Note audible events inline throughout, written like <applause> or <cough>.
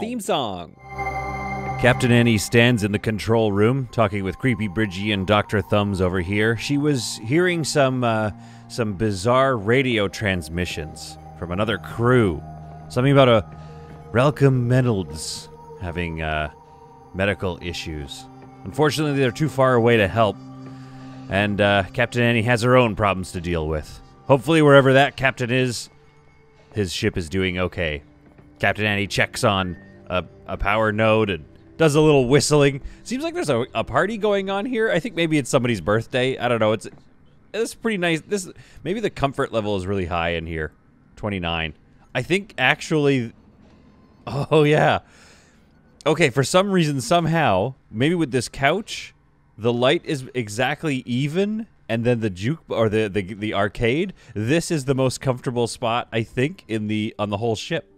Theme song. Captain Annie stands in the control room talking with Creepy Bridgie and Dr. Thumbs over here. She was hearing some uh, some bizarre radio transmissions from another crew. Something about a Malcolm Reynolds having uh, medical issues. Unfortunately, they're too far away to help, and uh, Captain Annie has her own problems to deal with. Hopefully, wherever that captain is, his ship is doing okay. Captain Annie checks on a, a power node and does a little whistling. Seems like there's a, a party going on here. I think maybe it's somebody's birthday. I don't know. It's it's pretty nice. This maybe the comfort level is really high in here. 29. I think actually Oh yeah. Okay, for some reason somehow, maybe with this couch, the light is exactly even and then the juke or the, the the arcade, this is the most comfortable spot I think in the on the whole ship.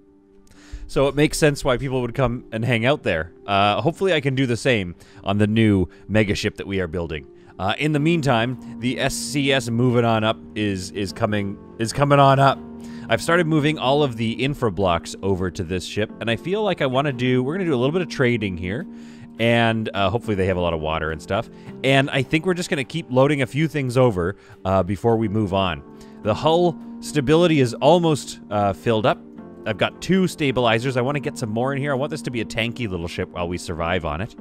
So it makes sense why people would come and hang out there. Uh, hopefully, I can do the same on the new mega ship that we are building. Uh, in the meantime, the SCS moving on up is is coming is coming on up. I've started moving all of the infra blocks over to this ship, and I feel like I want to do. We're going to do a little bit of trading here, and uh, hopefully they have a lot of water and stuff. And I think we're just going to keep loading a few things over uh, before we move on. The hull stability is almost uh, filled up. I've got two stabilizers. I want to get some more in here. I want this to be a tanky little ship while we survive on it.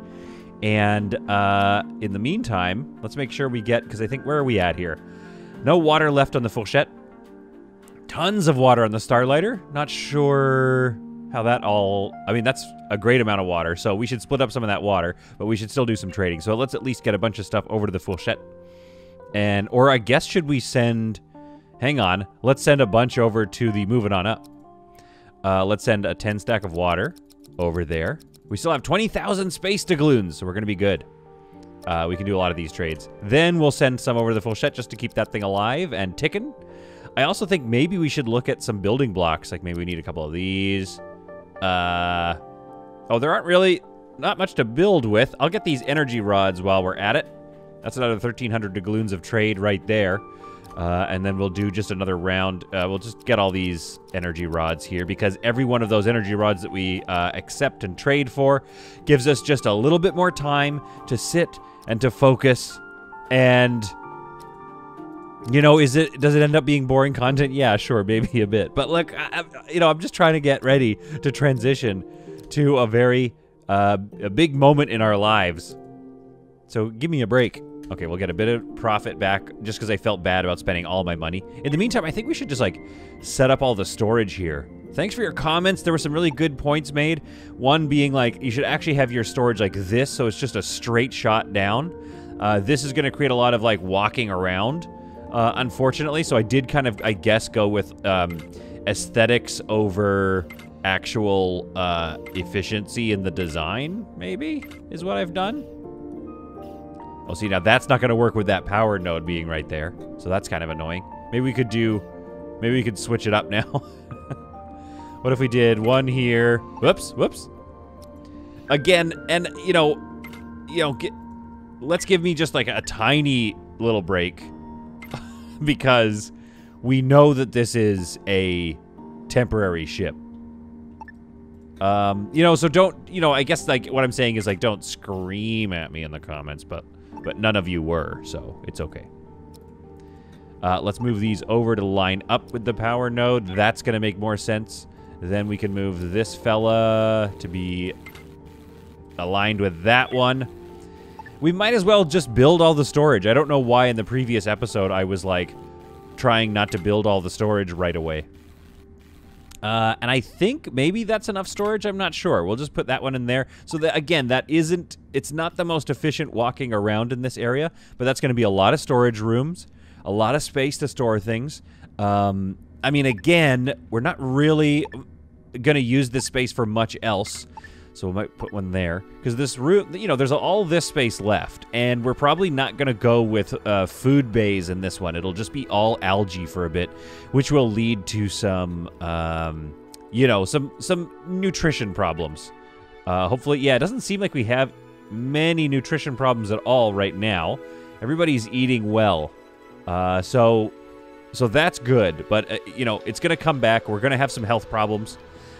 And uh, in the meantime, let's make sure we get, because I think, where are we at here? No water left on the Fourchette. Tons of water on the Starlighter. Not sure how that all, I mean, that's a great amount of water. So we should split up some of that water, but we should still do some trading. So let's at least get a bunch of stuff over to the Fourchette. And, or I guess, should we send, hang on, let's send a bunch over to the Moving On Up. Uh, let's send a 10 stack of water over there. We still have 20,000 space doubloons, so we're going to be good. Uh, we can do a lot of these trades. Then we'll send some over to the Fourchette just to keep that thing alive and ticking. I also think maybe we should look at some building blocks. Like maybe we need a couple of these. Uh, oh, there aren't really not much to build with. I'll get these energy rods while we're at it. That's another 1,300 doubloons of trade right there. Uh, and then we'll do just another round. Uh, we'll just get all these energy rods here because every one of those energy rods that we uh, accept and trade for gives us just a little bit more time to sit and to focus. And you know, is it does it end up being boring content? Yeah, sure, <laughs> maybe a bit. But look, I, you know, I'm just trying to get ready to transition to a very uh, a big moment in our lives. So give me a break. Okay, we'll get a bit of profit back just because I felt bad about spending all my money. In the meantime, I think we should just like set up all the storage here. Thanks for your comments. There were some really good points made. One being like you should actually have your storage like this, so it's just a straight shot down. Uh, this is going to create a lot of like walking around, uh, unfortunately. So I did kind of, I guess, go with um, aesthetics over actual uh, efficiency in the design. Maybe is what I've done. Oh, see, now that's not going to work with that power node being right there. So that's kind of annoying. Maybe we could do... Maybe we could switch it up now. <laughs> what if we did one here? Whoops, whoops. Again, and, you know, you know, get, let's give me just like a tiny little break. <laughs> because we know that this is a temporary ship. Um, you know, so don't, you know, I guess like what I'm saying is like don't scream at me in the comments, but but none of you were, so it's okay. Uh, let's move these over to line up with the power node. That's going to make more sense. Then we can move this fella to be aligned with that one. We might as well just build all the storage. I don't know why in the previous episode I was like trying not to build all the storage right away. Uh, and I think maybe that's enough storage. I'm not sure. We'll just put that one in there. So that again, that isn't. It's not the most efficient walking around in this area, but that's going to be a lot of storage rooms, a lot of space to store things. Um, I mean, again, we're not really going to use this space for much else. So we might put one there because this room, you know, there's all this space left, and we're probably not to go with uh, food bays in this one. It'll just be all algae for a bit, which will lead to some, um, you know, some some nutrition problems. Uh, hopefully, yeah, it doesn't seem like we have many nutrition problems at all right now. Everybody's eating well, uh, so so that's good. But uh, you know, it's to come back. We're to have some health problems.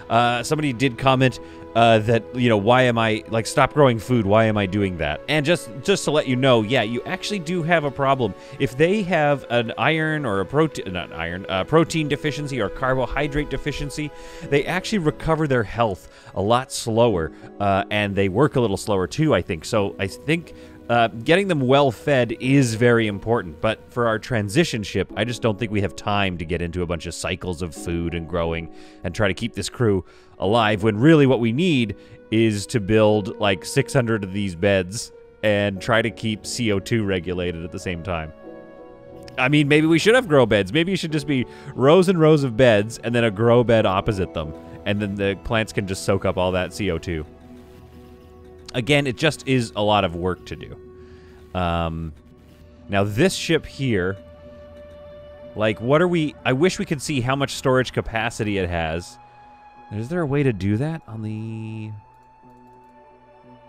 Uh, somebody did comment uh, that you know why am I like stop growing food? Why am I doing that? And just just to let you know, yeah, you actually do have a problem if they have an iron or a protein, not iron, uh, protein deficiency or carbohydrate deficiency. They actually recover their health a lot slower, uh, and they work a little slower too. I think so. I think uh, getting them well fed is very important, but for our transition ship, I just don't think we have time to get into a bunch of cycles of food and growing and try to keep this crew alive when really what we need is to build like 600 of these beds and try to keep CO2 regulated at the same time. I mean, maybe we should have grow beds. Maybe it should just be rows and rows of beds and then a grow bed opposite them. And then the plants can just soak up all that CO2 again, it just is a lot of work to do. Um, now, this ship here, like, what are we... I wish we could see how much storage capacity it has. Is there a way to do that on the...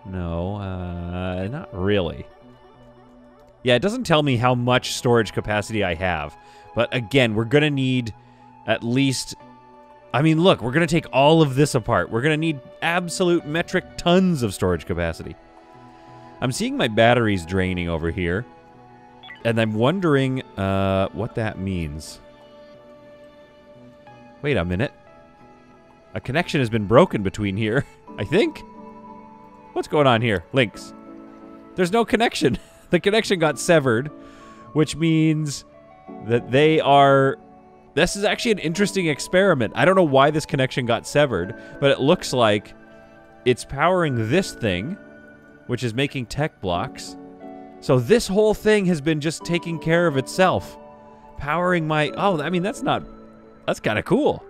No, uh, not really. Yeah, it doesn't tell me how much storage capacity I have. But again, we're going to need at least I mean, look, we're going to take all of this apart. We're going to need absolute metric tons of storage capacity. I'm seeing my batteries draining over here. And I'm wondering uh, what that means. Wait a minute. A connection has been broken between here, <laughs> I think. What's going on here? Links. There's no connection. <laughs> the connection got severed, which means that they are this is actually an interesting experiment. I don't know why this connection got severed, but it looks like it's powering this thing, which is making tech blocks. So this whole thing has been just taking care of itself. Powering my... Oh, I mean, that's not... That's kind of cool.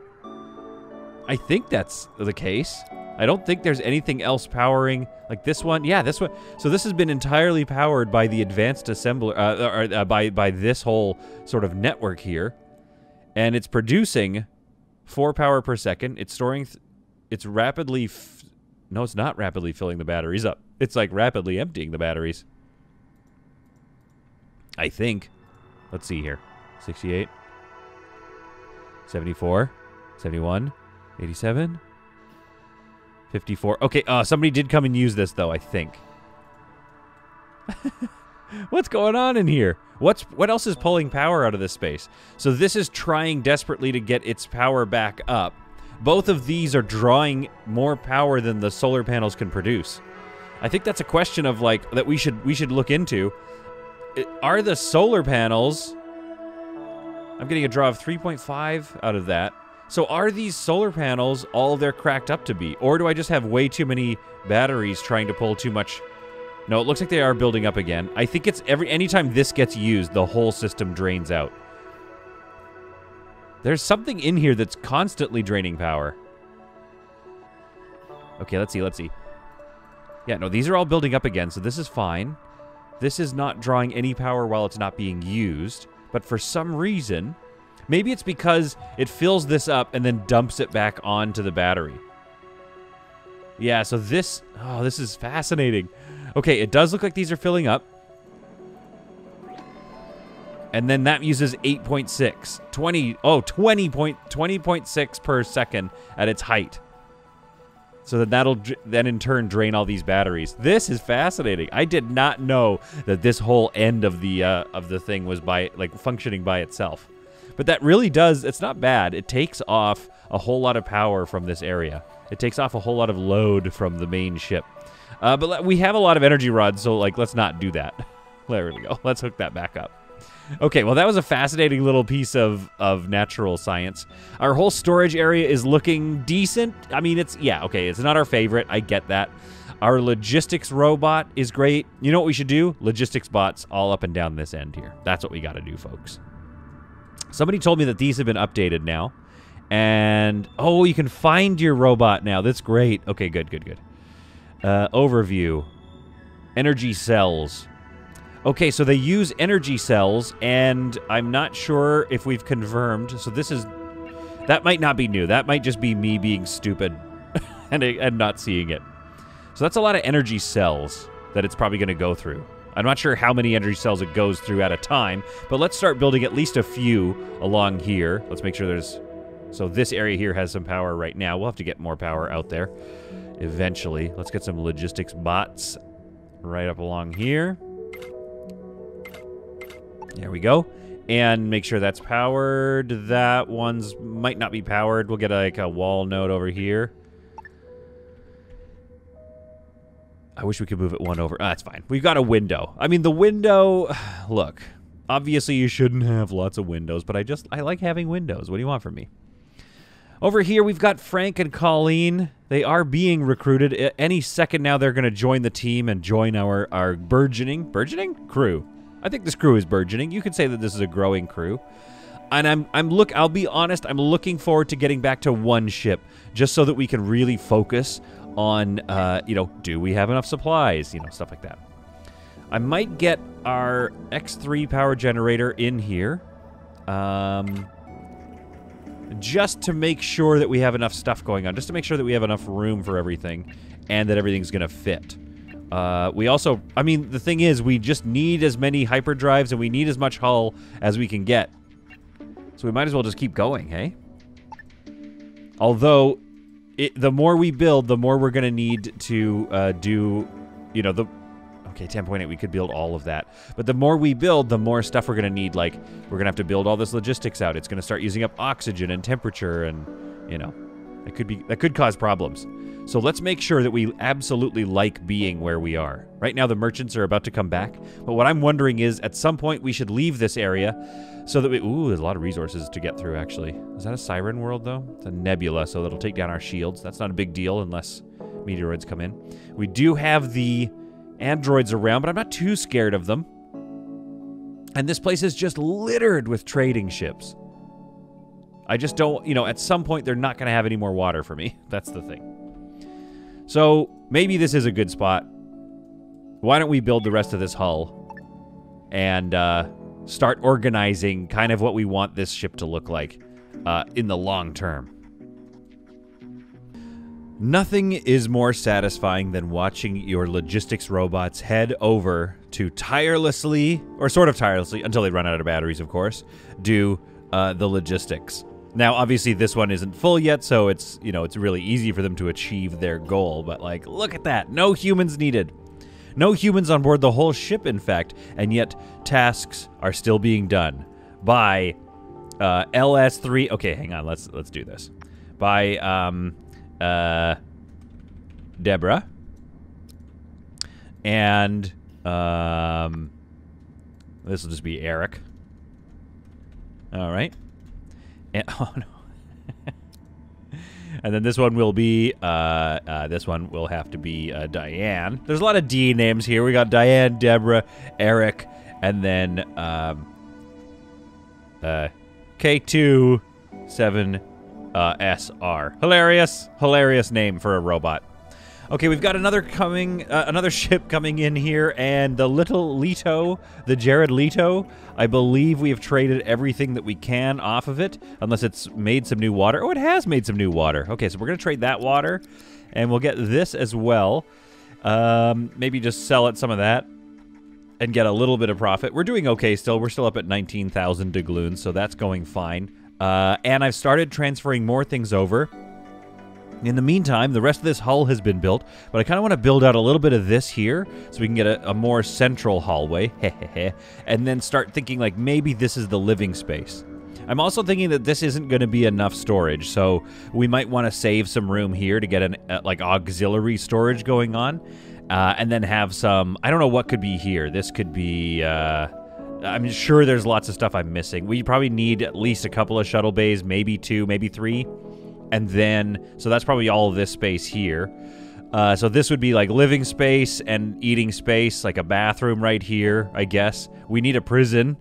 I think that's the case. I don't think there's anything else powering like this one. Yeah, this one. So this has been entirely powered by the advanced assembler, uh, or uh, by by this whole sort of network here and it's producing four power per second. It's storing, it's rapidly, no, it's not rapidly filling the batteries up. It's like rapidly emptying the batteries. I think. Let's see here 68, 74, 71, 87, 54. Okay, uh, somebody did come and use this, though, I think. <laughs> What's going on in here? What's what else is pulling power out of this space? So this is trying desperately to get its power back up. Both of these are drawing more power than the solar panels can produce. I think that's a question of like that we should we should look into. Are the solar panels I'm getting a draw of 3.5 out of that. So are these solar panels all they're cracked up to be? Or do I just have way too many batteries trying to pull too much no, it looks like they are building up again. I think it's every anytime this gets used, the whole system drains out. There's something in here that's constantly draining power. Okay, let's see, let's see. Yeah, no, these are all building up again, so this is fine. This is not drawing any power while it's not being used. But for some reason, maybe it's because it fills this up and then dumps it back onto the battery. Yeah, so this... Oh, this is fascinating. Okay, it does look like these are filling up. And then that uses 8.6. 20, oh, 20 point, 20.6 per second at its height. So that that'll then in turn drain all these batteries. This is fascinating. I did not know that this whole end of the uh, of the thing was by like functioning by itself. But that really does. It's not bad. It takes off a whole lot of power from this area. It takes off a whole lot of load from the main ship. Uh, but we have a lot of energy rods, so like let's not do that. <laughs> There we go. Let's hook that back up. Okay, well that was a fascinating little piece of of natural science. Our whole storage area is looking decent. I mean, it's yeah, okay, it's not our favorite. I get that. Our logistics robot is great. You know what we should do? Logistics bots all up and down this end here. That's what we got to do, folks. Somebody told me that these have been updated now. And oh, you can find your robot now. That's great. Okay, good, good, good. Uh, overview. Energy cells. Okay, so they use energy cells, and I'm not sure if we've confirmed. So this is... That might not be new. That might just be me being stupid <laughs> and, and not seeing it. So that's a lot of energy cells that it's probably going to go through. I'm not sure how many energy cells it goes through at a time, but let's start building at least a few along here. Let's make sure there's So this area here has some power right now. We'll have to get more power out there eventually. Let's get some logistics bots right up along here. There we go. And make sure that's powered. That one's might not be powered. We'll get like a wall node over here. I wish we could move it one over. Ah, that's fine. We've got a window. I mean, the window, <sighs> look, obviously you shouldn't have lots of windows, but I just, I like having windows. What do you want from me? Over here, we've got Frank and Colleen. They are being recruited. Any second now, they're going to join the team and join our, our burgeoning, burgeoning crew. I think this crew is burgeoning. You could say that this is a growing crew. And I'm, I'm look. I'll be honest. I'm looking forward to getting back to one ship, just so that we can really focus on, uh, you know, do we have enough supplies? You know, stuff like that. I might get our X3 power generator in here. Um, just to make sure that we have enough stuff going on, just to make sure that we have enough room for everything and that everything's going to fit. Uh, we also, I mean, the thing is, we just need as many hyperdrives and we need as much hull as we can get. So we might as well just keep going, hey? Although, it, the more we build, the more we're going to need to uh, do, you know, the Okay, 10.8, we could build all of that. But the more we build, the more stuff we're to need. Like, we're to have to build all this logistics out. It's to start using up oxygen and temperature and, you know, that could be that could cause problems. So let's make sure that we absolutely like being where we are. Right now, the merchants are about to come back. But what I'm wondering is, at some point, we should leave this area so that we... Ooh, there's a lot of resources to get through, actually. Is that a siren world, though? It's a nebula, so that'll take down our shields. That's not a big deal unless meteoroids come in. We do have the androids around, but I'm not too scared of them. And this place is just littered with trading ships. I just don't, you know, at some point they're not going to have any more water for me. <laughs> That's the thing. So maybe this is a good spot. Why don't we build the rest of this hull and uh, start organizing kind of what we want this ship to look like uh, in the long term? Nothing is more satisfying than watching your logistics robots head over to tirelessly, or sort of tirelessly, until they run out of batteries, of course, do uh, the logistics. Now, obviously, this one isn't full yet, so it's you know it's really easy for them to achieve their goal. But like, look at that, no humans needed, no humans on board the whole ship, in fact, and yet tasks are still being done by uh, LS3. Okay, hang on, let's let's do this by um, uh, Deborah, and um, this will just be Eric. All right. And, <laughs> oh no. <laughs> and then this one will be, uh, uh, this one will have to be uh, Diane. There's a lot of D names here. We got Diane, Deborah, Eric, and then um, uh, K2, 7, uh, SR. Hilarious, hilarious name for a robot. Okay, we've got another coming, uh, another <laughs> ship coming in here, and the little Leto, the Jared Leto. I believe we have traded everything that we can off of it, unless it's made some new water. Oh, it has made some new water. Okay, so we're gonna trade that water, and we'll get this as well. Um, maybe just sell it some of that and get a little bit of profit. We're doing okay still. We're still up at 19,000 doubloons, so that's going fine. Uh, and I've started transferring more things over. In the meantime, the rest of this hull has been built, but I kind of want to build out a little bit of this here so we can get a, a more central hallway, <laughs> and then start thinking like maybe this is the living space. I'm also thinking that this isn't going to be enough storage, so we might want to save some room here to get an uh, like auxiliary storage going on, uh, and then have some. I don't know what could be here. This could be. Uh, I'm sure there's lots of stuff I'm missing. We probably need at least a couple of shuttle bays, maybe two, maybe three. And then, so that's probably all of this space here. Uh, so this would be like living space and eating space, like a bathroom right here, I guess. We need a prison.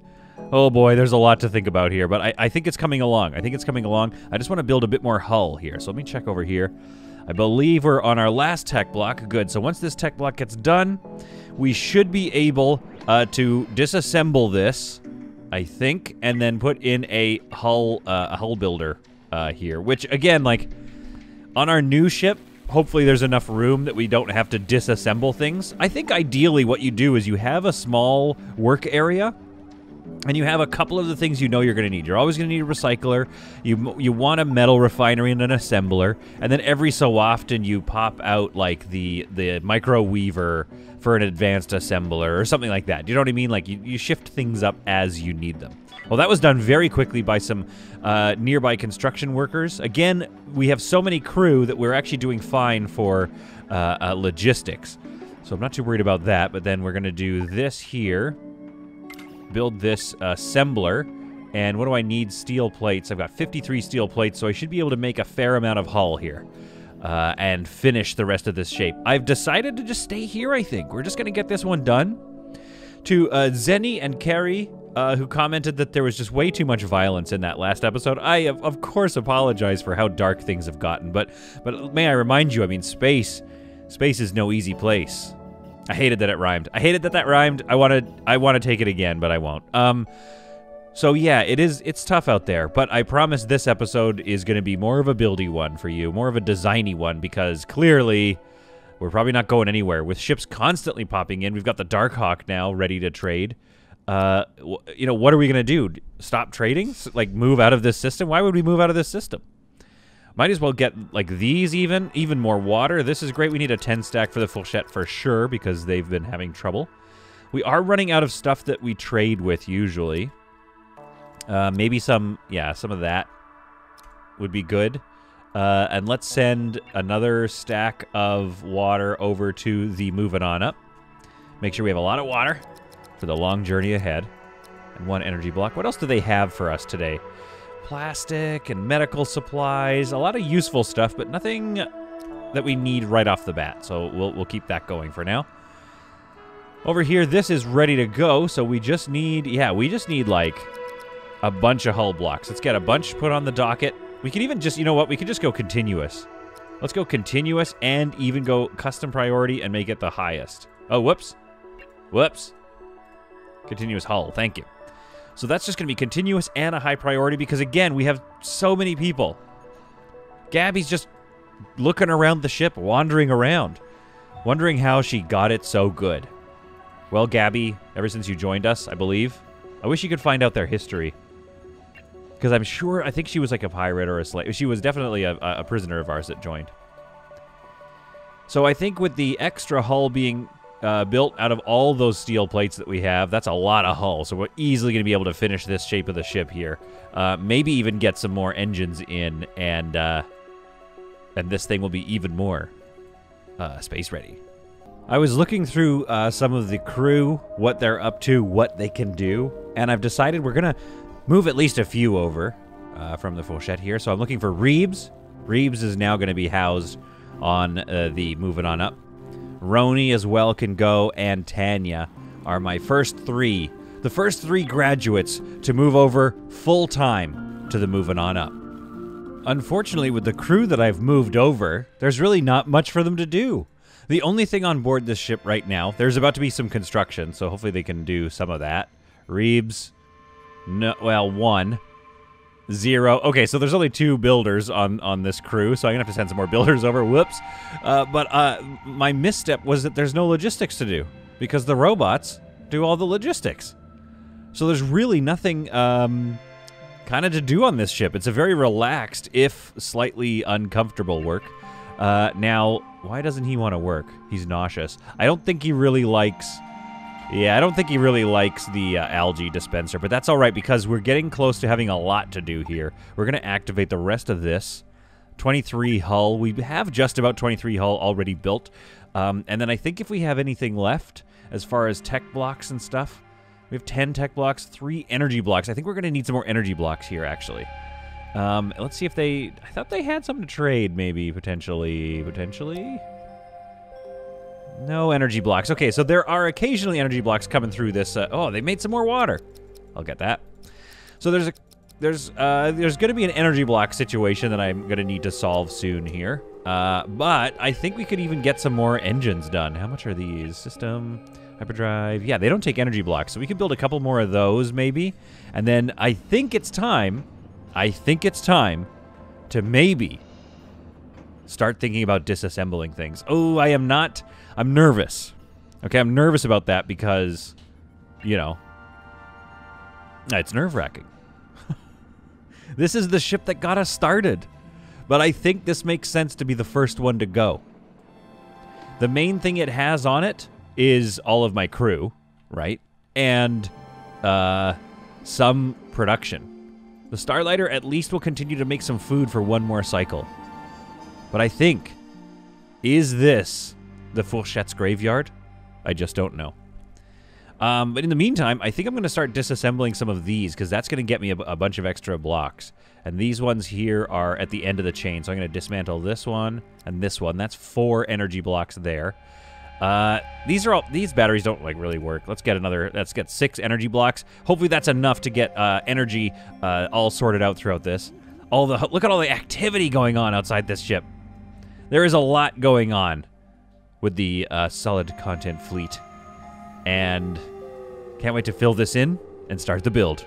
Oh boy, there's a lot to think about here, but I, I think it's coming along. I think it's coming along. I just want to build a bit more hull here. So let me check over here. I believe we're on our last tech block. Good. So once this tech block gets done, we should be able uh, to disassemble this, I think, and then put in a hull uh, a hull builder uh, here. Which again, like on our new ship, hopefully there's enough room that we don't have to disassemble things. I think ideally what you do is you have a small work area and you have a couple of the things you know you're going to need. You're always going to need a recycler. You you want a metal refinery and an assembler, and then every so often you pop out like the the micro weaver for an advanced assembler or something like that. Do you know what I mean? Like you, you shift things up as you need them. Well, that was done very quickly by some uh, nearby construction workers. Again, we have so many crew that we're actually doing fine for uh, uh, logistics. So I'm not too worried about that. But then we're going to do this here build this assembler. And what do I need? Steel plates. I've got 53 steel plates, so I should be able to make a fair amount of hull here. Uh, and finish the rest of this shape. I've decided to just stay here, I think. We're just going to get this one done. To uh, Zenny and Carrie, uh, who commented that there was just way too much violence in that last episode. I, of, of course, apologize for how dark things have gotten, but but may I remind you, I mean, space, space is no easy place. I hated that it rhymed. I hated that that rhymed. I want to I want to take it again, but I won't. Um so yeah, it is it's tough out there, but I promise this episode is going to be more of a buildy one for you, more of a designy one because clearly we're probably not going anywhere with ships constantly popping in. We've got the Darkhawk now ready to trade. Uh you know, what are we going to do? Stop trading? Like move out of this system? Why would we move out of this system? Might as well get, like, these even. Even more water. This is great. We need a 10 stack for the Fourchette for sure because they've been having trouble. We are running out of stuff that we trade with usually. Uh, maybe some, yeah, some of that would be good. Uh, and let's send another stack of water over to the moving on up. Make sure we have a lot of water for the long journey ahead. And one energy block. What else do they have for us today? plastic and medical supplies, a lot of useful stuff, but nothing that we need right off the bat. So we'll, we'll keep that going for now. Over here, this is ready to go, so we just need, yeah, we just need like a bunch of hull blocks. Let's get a bunch put on the docket. We can even just, you know what, we can just go continuous. Let's go continuous and even go custom priority and make it the highest. Oh, whoops. Whoops. Continuous hull, thank you. So that's just going to be continuous and a high priority because, again, we have so many people. Gabby's just looking around the ship, wandering around, wondering how she got it so good. Well, Gabby, ever since you joined us, I believe, I wish you could find out their history. Because I'm sure, I think she was like a pirate or a slave. She was definitely a, a prisoner of ours that joined. So I think with the extra hull being uh, built out of all those steel plates that we have. That's a lot of hull, so we're easily going to be able to finish this shape of the ship here. Uh, maybe even get some more engines in, and uh, and this thing will be even more uh, space ready. I was looking through uh, some of the crew, what they're up to, what they can do, and I've decided we're going to move at least a few over uh, from the Fourchette here. So I'm looking for Reeves. Reeves is now going to be housed on the Moving On Up Roni as well can go, and Tanya are my first three. The first three graduates to move over full time to the moving on up. Unfortunately, with the crew that I've moved over, there's really not much for them to do. The only thing on board this ship right now, there's about to be some construction, so hopefully they can do some of that. Reeves, no, well, one. Zero. Okay, so there's only two builders on on this crew, so I'm gonna have to send some more <laughs> builders over. Whoops. Uh, but uh, my misstep was that there's no logistics to do because the robots do all the logistics. So there's really nothing um, kind of to do on this ship. It's a very relaxed, if slightly uncomfortable work. Uh, now, why doesn't he want to work? He's nauseous. I don't think he really likes yeah, I don't think he really likes the uh, algae dispenser, but that's all right because we're getting close to having a lot to do here. We're going to activate the rest of this. 23 hull. We have just about 23 hull already built. Um, and then I think if we have anything left as far as tech blocks and stuff, we have 10 tech blocks, 3 energy blocks. I think we're going to need some more energy blocks here, actually. Um, let's see if they... I thought they had something to trade, maybe, potentially. Potentially? No energy blocks. Okay, so there are occasionally energy blocks coming through this. Uh, oh, they made some more water. I'll get that. So there's a there's uh, there's going to be an energy block situation that I'm going to need to solve soon here. Uh, but I think we could even get some more engines done. How much are these? System, hyperdrive. Yeah, they don't take energy blocks, so we could build a couple more of those maybe. And then I think it's time. I think it's time to maybe start thinking about disassembling things. Oh, I am not. I'm nervous. Okay, I'm nervous about that because, you know, It's nerve wracking. <laughs> this is the ship that got us started. But I think this makes sense to be the first one to go. The main thing it has on it is all of my crew, right? And uh, some production. The Starlighter at least will continue to make some food for one more cycle. But I think, is this the Fourchette's graveyard? I just don't know. Um, but in the meantime, I think I'm going to start disassembling some of these because that's going to get me a, a, bunch of extra blocks. And these ones here are at the end of the chain. So I'm going to dismantle this one and this one. That's four energy blocks there. Uh, these are all these batteries don't like really work. Let's get another. Let's get six energy blocks. Hopefully that's enough to get uh, energy uh, all sorted out throughout this. All the look at all the activity going on outside this ship. There is a lot going on with the uh, solid content fleet, and can't wait to fill this in and start the build.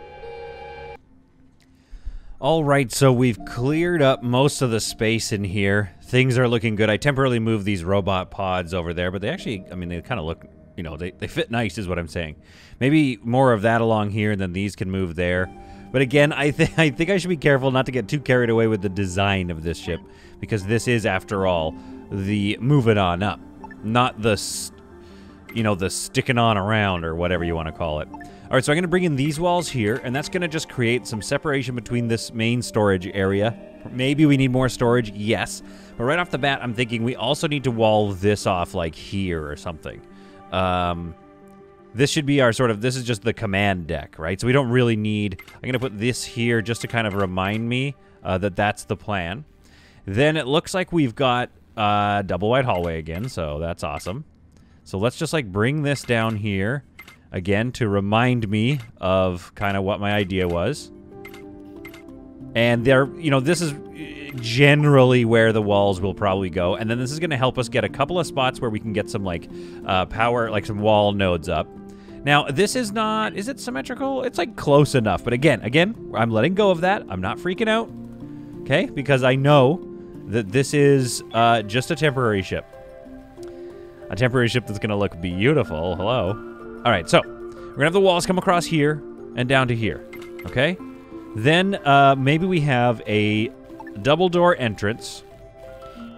All right, so we've cleared up most of the space in here. Things are looking good. I temporarily moved these robot pods over there, but they actually, I mean, they kind of look, you know, they, they fit nice is what I'm saying. Maybe more of that along here, and then these can move there. But again, I, th <laughs> I think I should be careful not to get too carried away with the design of this ship, because this is, after all, the moving on up, not the you know, the sticking on around or whatever you want to call it. All right, so I'm going to bring in these walls here, and that's going to just create some separation between this main storage area. Maybe we need more storage, yes. But right off the bat, I'm thinking we also need to wall this off like here or something. Um, this should be our sort of, this is just the command deck, right? So we don't really need, I'm going to put this here just to kind of remind me uh, that that's the plan. Then it looks like we've got uh, double wide hallway again, so that's awesome. So let's just like bring this down here again to remind me of kind of what my idea was. And there, you know, this is generally where the walls will probably go. And then this is going to help us get a couple of spots where we can get some like uh, power, like some wall nodes up. Now, this is not, is it symmetrical? It's like close enough. But again, again, I'm letting go of that. I'm not freaking out. Okay? Because I know that this is uh, just a temporary ship. A temporary ship that's going to look beautiful. Hello. All right, so we're going to have the walls come across here and down to here. Okay? Then uh, maybe we have a double door entrance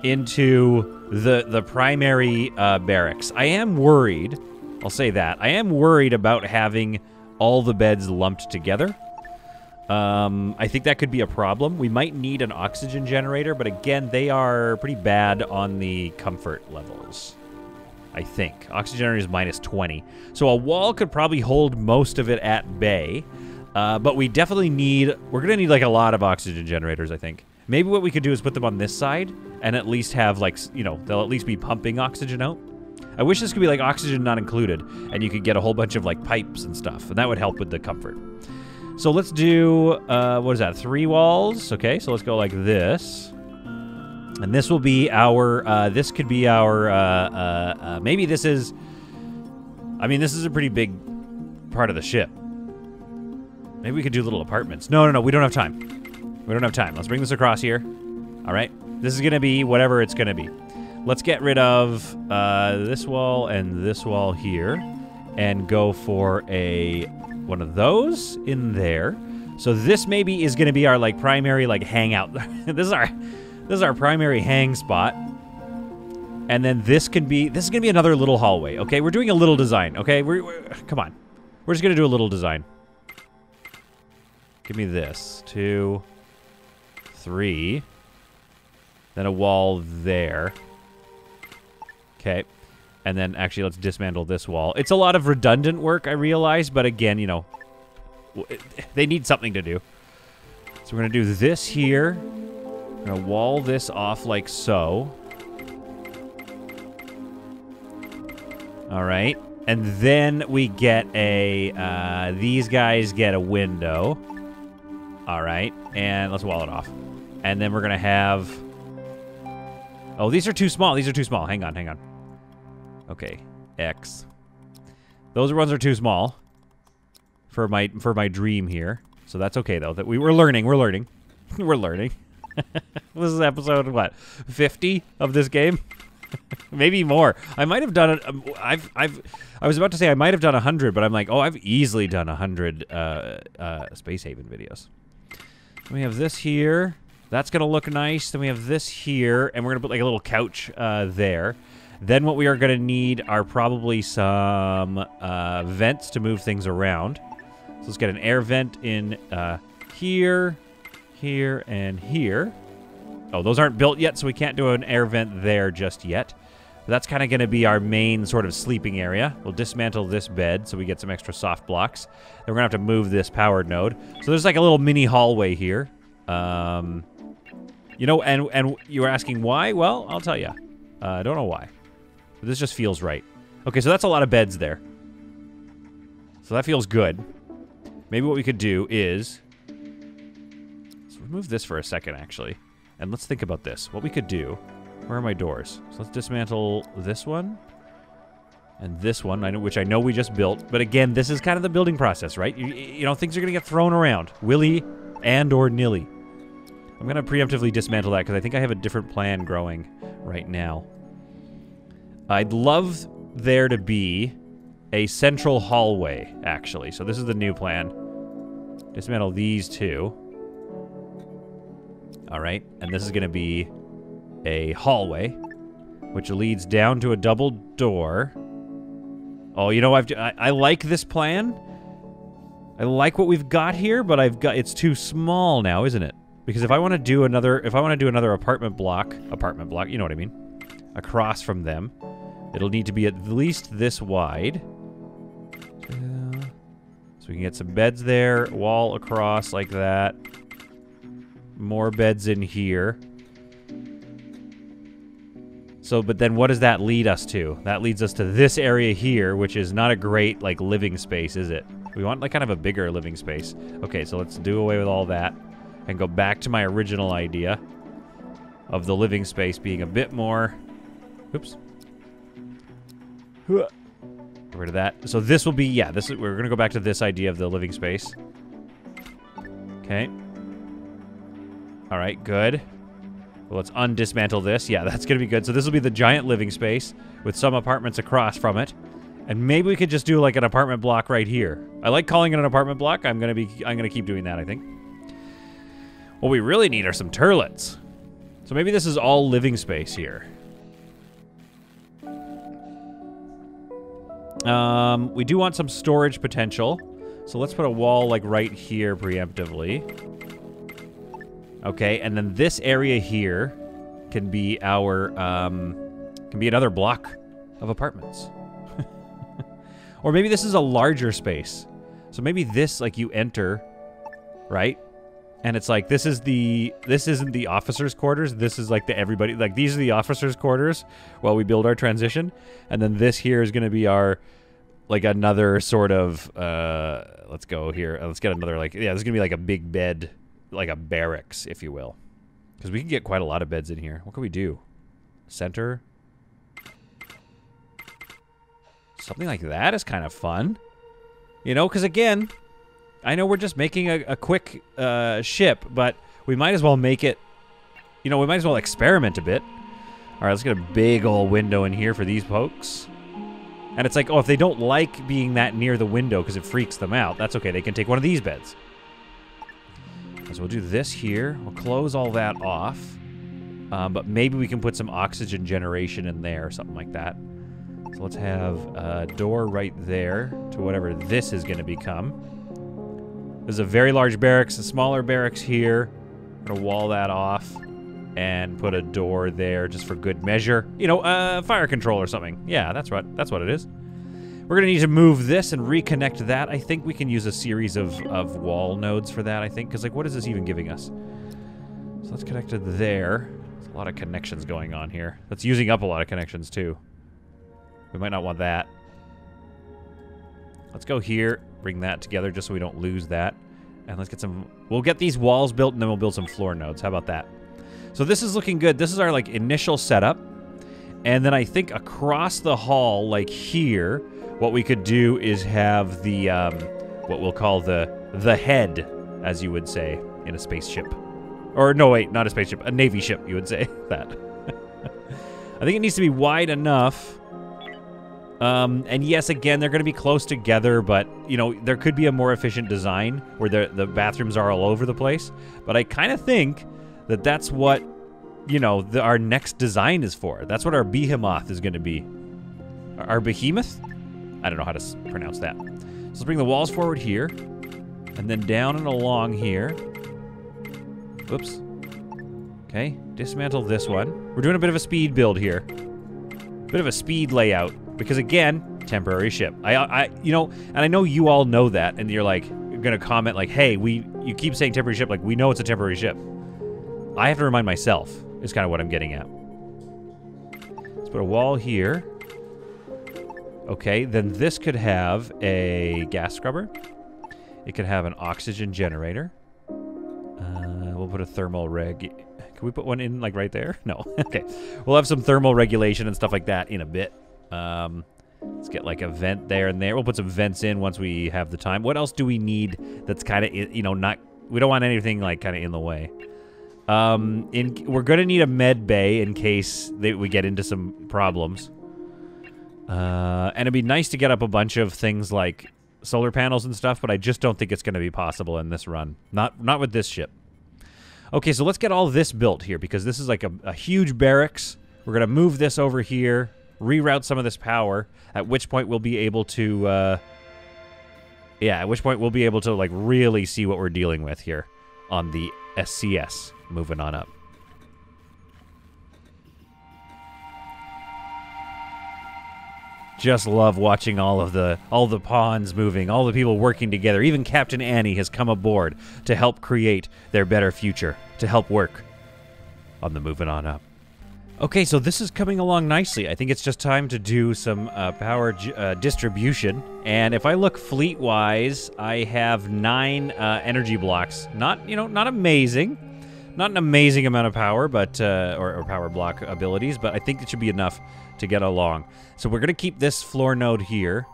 into the the primary uh, barracks. I am worried. I'll say that. I am worried about having all the beds lumped together. Um, I think that could be a problem. We might need an oxygen generator, but again, they are pretty bad on the comfort levels. I think. Oxygen generator is minus 20. So a wall could probably hold most of it at bay. Uh, but we definitely need, we're going to need like a lot of oxygen generators, I think. Maybe what we could do is put them on this side and at least have like, you know, they'll at least be pumping oxygen out. I wish this could be like oxygen not included and you could get a whole bunch of like pipes and stuff. And that would help with the comfort. So let's do, uh, what is that, three walls? Okay, so let's go like this. And this will be our, uh, this could be our, uh, uh, uh, maybe this is, I mean, this is a pretty big part of the ship. Maybe we could do little apartments. No, no, no, we don't have time. We don't have time. Let's bring this across here. All right. This is going to be whatever it's going to be. Let's get rid of uh, this wall and this wall here and go for a one of those in there. So this maybe is going to be our like primary like hangout. <laughs> this is our this is our primary hang spot. And then this can be, this is going to be another little hallway, okay? We're doing a little design, okay? We're, we're come on. We're just going to do a little design. Give me this. Two, three. Then a wall there. Okay. And then actually let's dismantle this wall. It's a lot of redundant work, I realize, but again, you know, they need something to do. So we're going to do this here. I'm gonna wall this off like so. All right. And then we get a, uh, these guys get a window. All right. And let's wall it off. And then we're going to have, oh, these are too small. These are too small. Hang on, hang on. Okay. X. Those ones are too small for my, for my dream here. So that's okay, though. That we were learning. We're learning. <laughs> we're learning. <laughs> this is episode, what, 50 of this game? <laughs> Maybe more. I might have done it. Um, I've, I've, I was about to say I might have done a hundred, but I'm like, oh, I've easily done a hundred uh, uh, Space Haven videos. we have this here. That's gonna look nice. Then we have this here, and we're gonna put like a little couch uh, there. Then what we are gonna need are probably some uh, vents to move things around. So let's get an air vent in uh, here, here, and here. Oh, those aren't built yet, so we can't do an air vent there just yet. But that's kind of going to be our main sort of sleeping area. We'll dismantle this bed so we get some extra soft blocks. Then we're going to have to move this powered node. So there's like a little mini hallway here. Um, you know, and, and you were asking why? Well, I'll tell you. Uh, I don't know why. This just feels right. Okay, so that's a lot of beds there. So that feels good. Maybe what we could do is... Let's remove this for a second, actually. And let's think about this. What we could do... Where are my doors? So let's dismantle this one. And this one, which I know we just built. But again, this is kind of the building process, right? You, you know, things are going to get thrown around. Willy and or nilly. I'm going to preemptively dismantle that because I think I have a different plan growing right now. I'd love there to be a central hallway, actually. So this is the new plan. Dismantle these two. All right, and this is going to be a hallway, which leads down to a double door. Oh, you know, I've, I, I like this plan. I like what we've got here, but I've got it's too small now, isn't it? Because if I want to do another, if I want to do another apartment block, apartment block, you know what I mean, across from them, it'll need to be at least this wide. So we can get some beds there, wall across like that. More beds in here. So, but then what does that lead us to? That leads us to this area here, which is not a great, like, living space, is it? We want, like, kind of a bigger living space. Okay, so let's do away with all that and go back to my original idea of the living space being a bit more... Oops. Get rid of that. So this will be, yeah, this is, we're going to go back to this idea of the living space. Okay. All right, good. Well, let's undismantle this. Yeah, <laughs> that's going to be good. So this will be the giant living space with some apartments across from it. And maybe we could just do like an apartment block right here. I like calling it an apartment block. I'm going to be I'm going to keep doing that, I think. What we really need are some turlets. So maybe this is all living space here. Um, we do want some storage potential. So let's put a wall like right here preemptively. Okay, and then this area here can be our, um, can be another block of apartments. <laughs> or maybe this is a larger space. So maybe this, like, you enter, right? And it's like, this is the, this isn't the officer's quarters. This is like the everybody, like, these are the officer's quarters while we build our transition. And then this here is going to be our, like, another sort of, uh, let's go here. Let's get another, like, yeah, going to be like a big bed like a barracks, if you will. Because we can get quite a lot of beds in here. What can we do? Center? Something like that is kind of fun. You know, because again, I know we're just making a, a quick uh, ship, but we might as well make it, you know, we might as well experiment a bit. All right, let's get a big old window in here for these folks. And it's like, oh, if they don't like being that near the window because it freaks them out, that's okay. They can take one of these beds. So we'll do this here. We'll close all that off. Um, but maybe we can put some oxygen generation in there or something like that. So let's have a door right there to whatever this is going to become. There's a very large barracks, a smaller barracks here. I'm going to wall that off and put a door there just for good measure. You know, uh, fire control or something. Yeah, that's right. That's what it is. We're to need to move this and reconnect that. I think we can use a series of, of wall nodes for that, I think. Because, like, what is this even giving us? So let's connect to there. There's a lot of connections going on here. That's using up a lot of connections, too. We might not want that. Let's go here, bring that together just so we don't lose that. And let's get some... We'll get these walls built, and then we'll build some floor nodes. How about that? So this is looking good. This is our, like, initial setup. And then I think across the hall, like here, what we could do is have the, um, what we'll call the, the head, as you would say, in a spaceship. Or, no, wait, not a spaceship, a Navy ship, you would say <laughs> that. I think it needs to be wide enough. Um, and yes, again, they're going to be close together, but, you know, there could be a more efficient design where the, the bathrooms are all over the place. But I kind of think that that's what, you know, the, our next design is for. That's what our behemoth is going to be. Our behemoth? I don't know how to pronounce that. So let's bring the walls forward here, and then down and along here. Oops. Okay, dismantle this one. We're doing a bit of a speed build here. Bit of a speed layout. Because again, temporary ship. I, I, you know, and I know you all know that, and you're like, you're gonna comment like, hey, we, you keep saying temporary ship, like we know it's a temporary ship. I have to remind myself, is kind of what I'm getting at. Let's put a wall here. Okay, then this could have a gas scrubber. It could have an oxygen generator. Uh, we'll put a thermal reg. Can we put one in like right there? <laughs> No. <laughs> okay. We'll have some thermal regulation and stuff like that in a bit. Um, let's get like a vent there and there. We'll put some vents in once we have the time. What else do we need that's kind of, you know, not, we don't want anything like kind of in the way. Um, in, we're going to need a med bay in case they, we get into some problems. Uh, and it'd be nice to get up a bunch of things like solar panels and stuff, but I just don't think it's going to be possible in this run. Not not with this ship. Okay, so let's get all this built here because this is like a, a huge barracks. We're going to move this over here reroute some of this power, at which point we'll be able to, uh, yeah, at which point we'll be able to, like, really see what we're dealing with here on the SCS. Moving on up. Just love watching all of the all the pawns moving, all the people working together. Even Captain Annie has come aboard to help create their better future, to help work on the moving on up. Okay, so this is coming along nicely. I think it's just time to do some uh, power uh, distribution. And if I look fleet-wise, I have nine uh, energy blocks. Not, you know, not amazing. Not an amazing amount of power, but uh, or, or, power block abilities, but I think it should be enough to get along. So we're going to keep this floor node here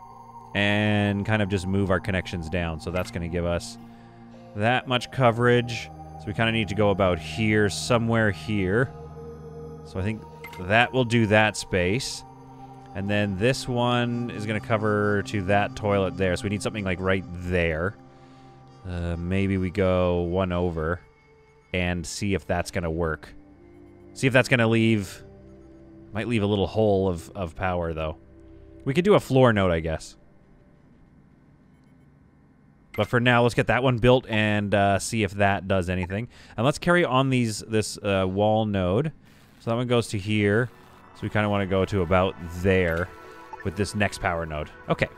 and kind of just move our connections down. So that's going to give us that much coverage. So we kind of need to go about here, somewhere here. So I think that will do that space. And then this one is going to cover to that toilet there. So we need something like right there. Uh, maybe we go one over and see if that's going to work. See if that's going to leave... Might leave a little hole of, of power, though. We could do a floor node, I guess. But for now, let's get that one built and uh, see if that does anything. And let's carry on these this uh, wall node. So that one goes to here. So we kind of want to go to about there with this next power node. Okay.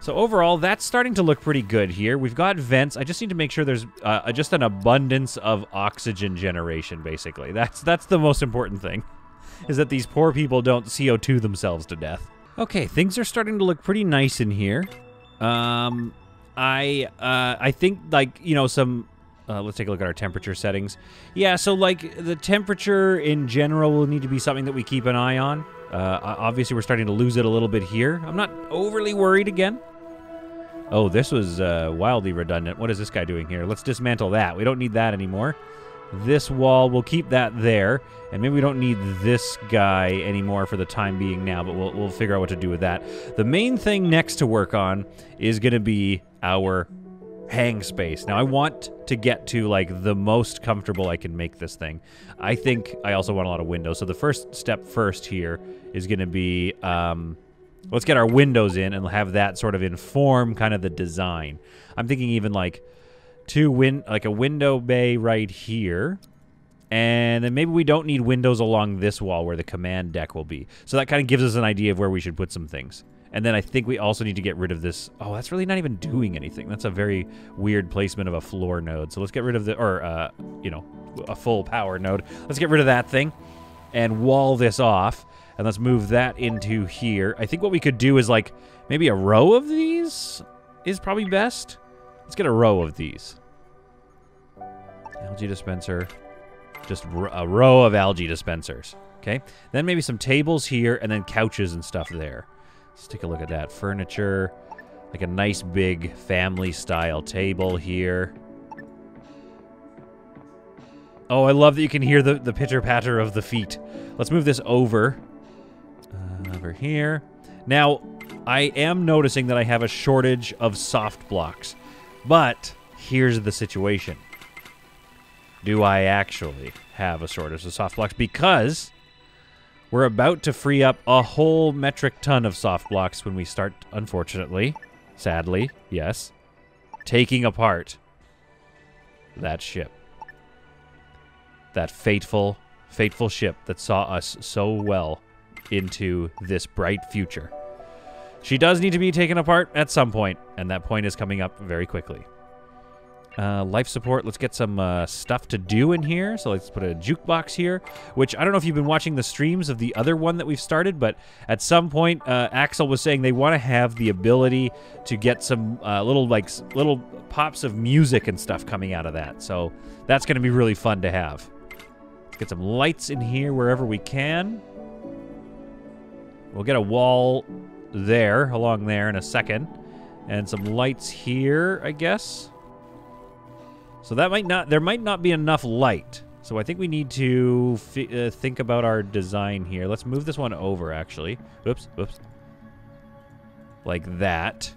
So overall, that's starting to look pretty good here. We've got vents. I just need to make sure there's uh, just an abundance of oxygen generation, basically. That's that's the most important thing, is that these poor people don't CO2 themselves to death. Okay, things are starting to look pretty nice in here. Um, I uh, I think like you know some uh, let's take a look at our temperature settings. Yeah, so like the temperature in general will need to be something that we keep an eye on. Uh, obviously, we're starting to lose it a little bit here. I'm not overly worried again. Oh, this was uh, wildly redundant. What is this guy doing here? Let's dismantle that. We don't need that anymore. This wall, we'll keep that there. And maybe we don't need this guy anymore for the time being now, but we'll, we'll figure out what to do with that. The main thing next to work on is going to be our hang space. Now I want to get to like the most comfortable I can make this thing. I think I also want a lot of windows. So the first step first here is going to be um, let's get our windows in and have that sort of inform kind of the design. I'm thinking even like two win like a window bay right here. And then maybe we don't need windows along this wall where the command deck will be. So that kind of gives us an idea of where we should put some things. And then I think we also need to get rid of this. Oh, that's really not even doing anything. That's a very weird placement of a floor node. So let's get rid of the, or, uh, you know, a full power node. Let's get rid of that thing and wall this off. And let's move that into here. I think what we could do is like maybe a row of these is probably best. Let's get a row of these. Algae dispenser. Just a row of algae dispensers. Okay. Then maybe some tables here and then couches and stuff there. Let's take a look at that. Furniture. Like a nice big family style table here. Oh, I love that you can hear the, the pitter-patter of the feet. Let's move this over. Over here. Now, I am noticing that I have a shortage of soft blocks. But here's the situation. Do I actually have a shortage of soft blocks? Because we're about to free up a whole metric ton of soft blocks when we start, unfortunately, sadly, yes, taking apart that ship. That fateful, fateful ship that saw us so well into this bright future. She does need to be taken apart at some point, and that point is coming up very quickly. Uh, life support, let's get some uh, stuff to do in here. So let's put a jukebox here, which I don't know if you've been watching the streams of the other one that we've started, but at some point, uh, Axel was saying they want to have the ability to get some uh, little, like, little pops of music and stuff coming out of that. So that's going to be really fun to have. Let's get some lights in here wherever we can. We'll get a wall there, along there in a second. And some lights here, I guess. So that might not, there might not be enough light. So I think we need to uh, think about our design here. Let's move this one over, actually. Whoops, whoops. Like that.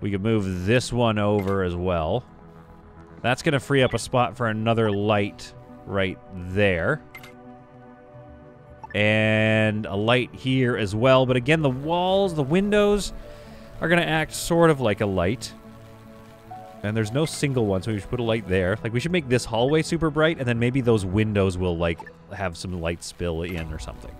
We could move this one over as well. That's going to free up a spot for another light right there. And a light here as well. But again, the walls, the windows are going to act sort of like a light. And there's no single one, so we should put a light there. Like, we should make this hallway super bright, and then maybe those windows will, like, have some light spill in or something.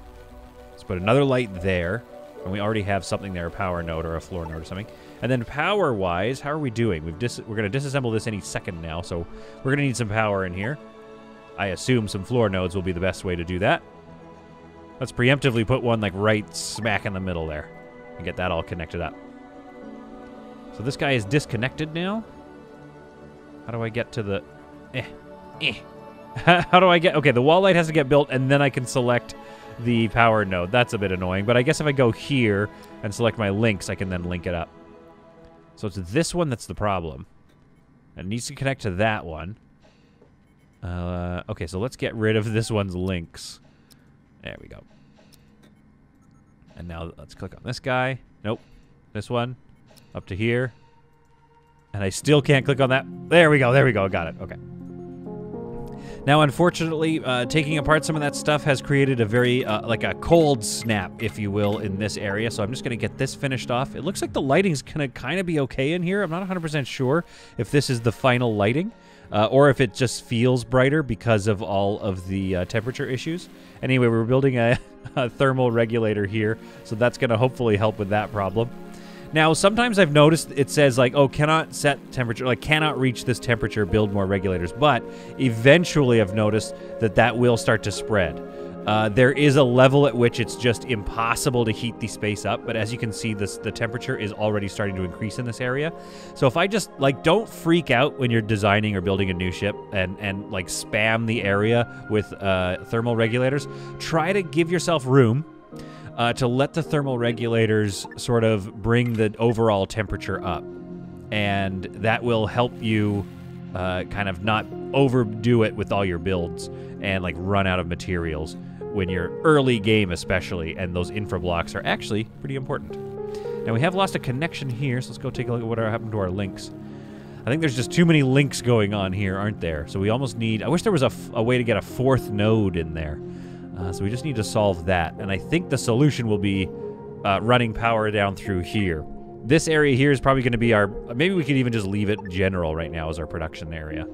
Let's put another light there. And we already have something there, a power node or a floor node or something. And then power-wise, how are we doing? We've dis we're going to disassemble this any second now, so we're going to need some power in here. I assume some floor nodes will be the best way to do that. Let's preemptively put one, like, right smack in the middle there. And get that all connected up. So this guy is disconnected now. How do I get to the... Eh. Eh. <laughs> How do I get... Okay, the wall light has to get built, and then I can select the power node. That's a bit annoying, but I guess if I go here and select my links, I can then link it up. So it's this one that's the problem. It needs to connect to that one. Uh, okay, so let's get rid of this one's links. There we go. And now let's click on this guy. Nope. This one. Up to here. And I still can't click on that. There we go. There we go. Got it. Okay. Now, unfortunately, uh, taking apart some of that stuff has created a very, uh, like a cold snap, if you will, in this area. So I'm just going to get this finished off. It looks like the lighting's going to kind of be okay in here. I'm not 100% sure if this is the final lighting. Uh, or if it just feels brighter because of all of the uh, temperature issues. Anyway, we're building a, <laughs> a thermal regulator here, so that's going to hopefully help with that problem. Now, sometimes I've noticed it says like, oh, cannot set temperature, like cannot reach this temperature, build more regulators. But eventually I've noticed that that will start to spread. Uh, there is a level at which it's just impossible to heat the space up, but as you can see, this the temperature is already starting to increase in this area. So if I just like don't freak out when you're designing or building a new ship and and like spam the area with uh, thermal regulators, try to give yourself room uh, to let the thermal regulators sort of bring the overall temperature up. And that will help you uh, kind of not overdo it with all your builds and like run out of materials when you're early game, especially. And those infra blocks are actually pretty important. Now we have lost a connection here, so let's go take a look at what happened to our links. I think there's just too many links going on here, aren't there? So we almost need. I wish there was a, a way to get a fourth node in there. Uh, so we just need to solve that. And I think the solution will be uh, running power down through here. This area here is probably going to be our... Maybe we could even just leave it general right now as our production area.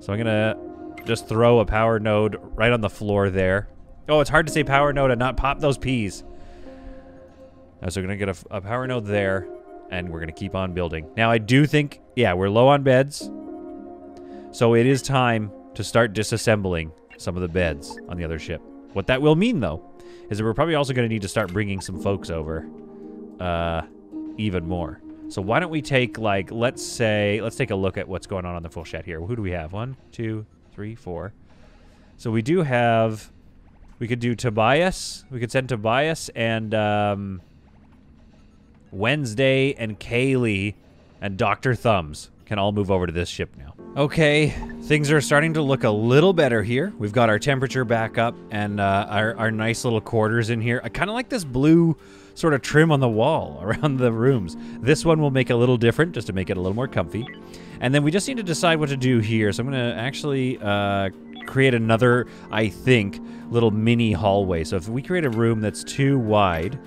So I'm going to just throw a power node right on the floor there. Oh, it's hard to say power node and not pop those peas. Uh, so we're going to get a, a power node there, and we're going to keep on building. Now, I do think, yeah, we're low on beds. So it is time to start disassembling some of the beds on the other ship. What that will mean, though, is that we're probably also going to need to start bringing some folks over uh, even more. So why don't we take, like, let's say, let's take a look at what's going on on the full chat here. Who do we have? One, two, three, four. So we do have, we could do Tobias. We could send Tobias and um, Wednesday and Kaylee and Dr. Thumbs. can all move over to this ship now. Okay, things are starting to look a little better here. We've got our temperature back up and uh, our, our nice little quarters in here. I kind of like this blue sort of trim on the wall <laughs> around the rooms. This one will make a little different just to make it a little more comfy. And then we just need to decide what to do here. So I'm going to actually uh, create another, I think, little mini hallway. So if we create a room that's too wide,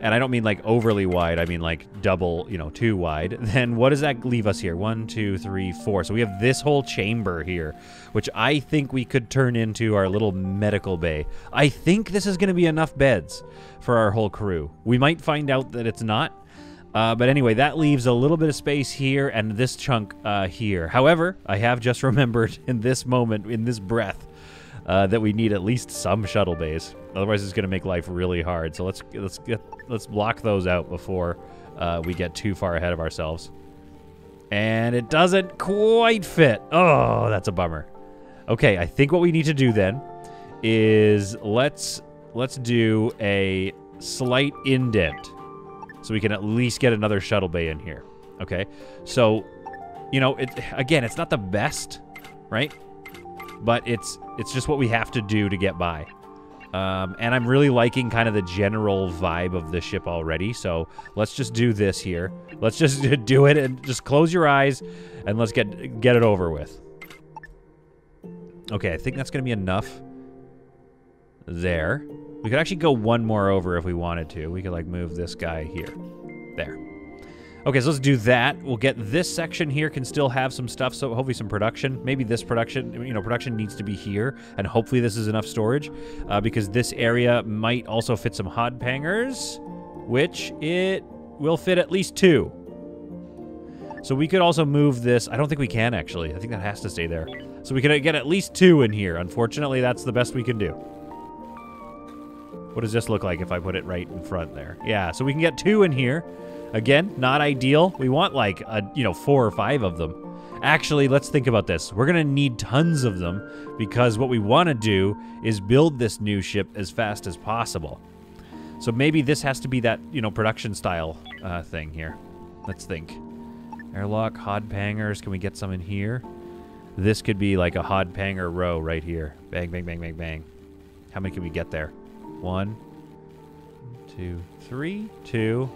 and I don't mean like overly wide, I mean like double, you know, too wide, <laughs> then what does that leave us here? One, two, three, four. So we have this whole chamber here, which I think we could turn into our little medical bay. I think this is going to be enough beds for our whole crew. We might find out that it's not. Uh, but anyway, that leaves a little bit of space here and this chunk uh, here. However, I have just <laughs> remembered in this moment, in this breath, uh, that we need at least some shuttle bays. Otherwise, it's going to make life really hard. So let's let's get let's block those out before uh, we get too far ahead of ourselves. And it doesn't quite fit. Oh, that's a bummer. Okay, I think what we need to do then is let's let's do a slight indent so we can at least get another shuttle bay in here. Okay, so you know, it again, it's not the best, right? But it's it's just what we have to do to get by. Um, and I'm really liking kind of the general vibe of the ship already. So let's just do this here. Let's just <laughs> do it and just close your eyes and let's get get it over with. Okay, I think that's going to be enough there. We could actually go one more over if we wanted to. We could like move this guy here. There. Okay, so let's do that. We'll get this section here can still have some stuff, so hopefully some production. Maybe this production, you know, production needs to be here, and hopefully this is enough storage, uh, because this area might also fit some hod pangers, which it will fit at least two. So we could also move this. I don't think we can, actually. I think that has to stay there. So we can get at least two in here. Unfortunately, that's the best we can do. What does this look like if I put it right in front there? Yeah, so we can get two in here. Again, not ideal. We want like, a, you know, four or five of them. Actually, let's think about this. We're going to need tons of them because what we want to do is build this new ship as fast as possible. So maybe this has to be that, you know, production style uh, thing here. Let's think. Airlock, hod pangers. Can we get some in here? This could be like a hod panger row right here. Bang, bang, bang, bang, bang. How many can we get there? One, two, three, two,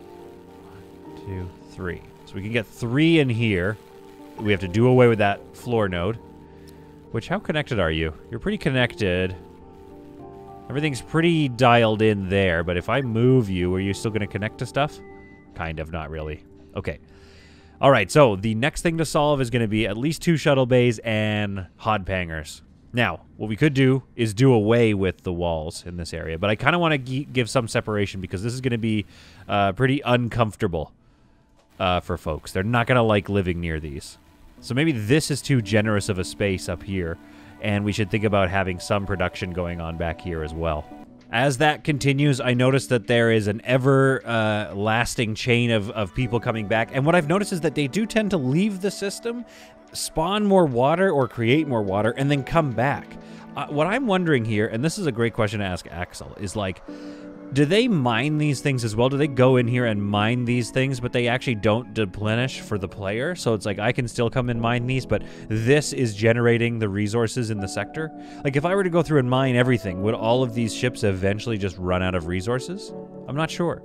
two, three. So we can get three in here. We have to do away with that floor node. Which, how connected are you? You're pretty connected. Everything's pretty dialed in there, but if I move you, are you still going to connect to stuff? Kind of, not really. Okay. All right, so the next thing to solve is going to be at least two shuttle bays and hod pangers. Now, what we could do is do away with the walls in this area, but I kind of want to give some separation because this is going to be uh, pretty uncomfortable uh, for folks. They're not going to like living near these. So maybe this is too generous of a space up here, and we should think about having some production going on back here as well. As that continues, I notice that there is an ever uh, lasting chain of, of people coming back. And what I've noticed is that they do tend to leave the system spawn more water or create more water and then come back. Uh, what I'm wondering here, and this is a great question to ask Axel, is like, do they mine these things as well? Do they go in here and mine these things, but they actually don't deplenish for the player? So it's like I can still come and mine these, but this is generating the resources in the sector. Like if I were to go through and mine everything, would all of these ships eventually just run out of resources? I'm not sure.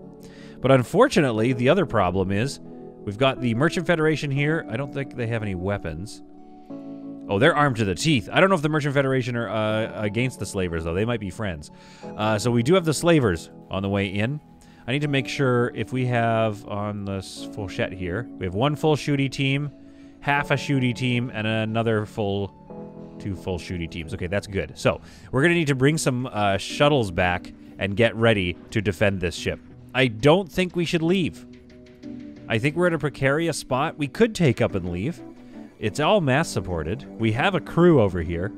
But unfortunately, the other problem is We've got the Merchant Federation here. I don't think they have any weapons. Oh, they're armed to the teeth. I don't know if the Merchant Federation are uh, against the slavers, though. They might be friends. Uh, so we do have the slavers on the way in. I need to make sure if we have on this full fourchette here, we have one full shooty team, half a shooty team, and another full, two full shooty teams. Okay, that's good. So we're going to need to bring some uh, shuttles back and get ready to defend this ship. I don't think we should leave. I think we're at a precarious spot. We could take up and leave. It's all mass supported. We have a crew over here.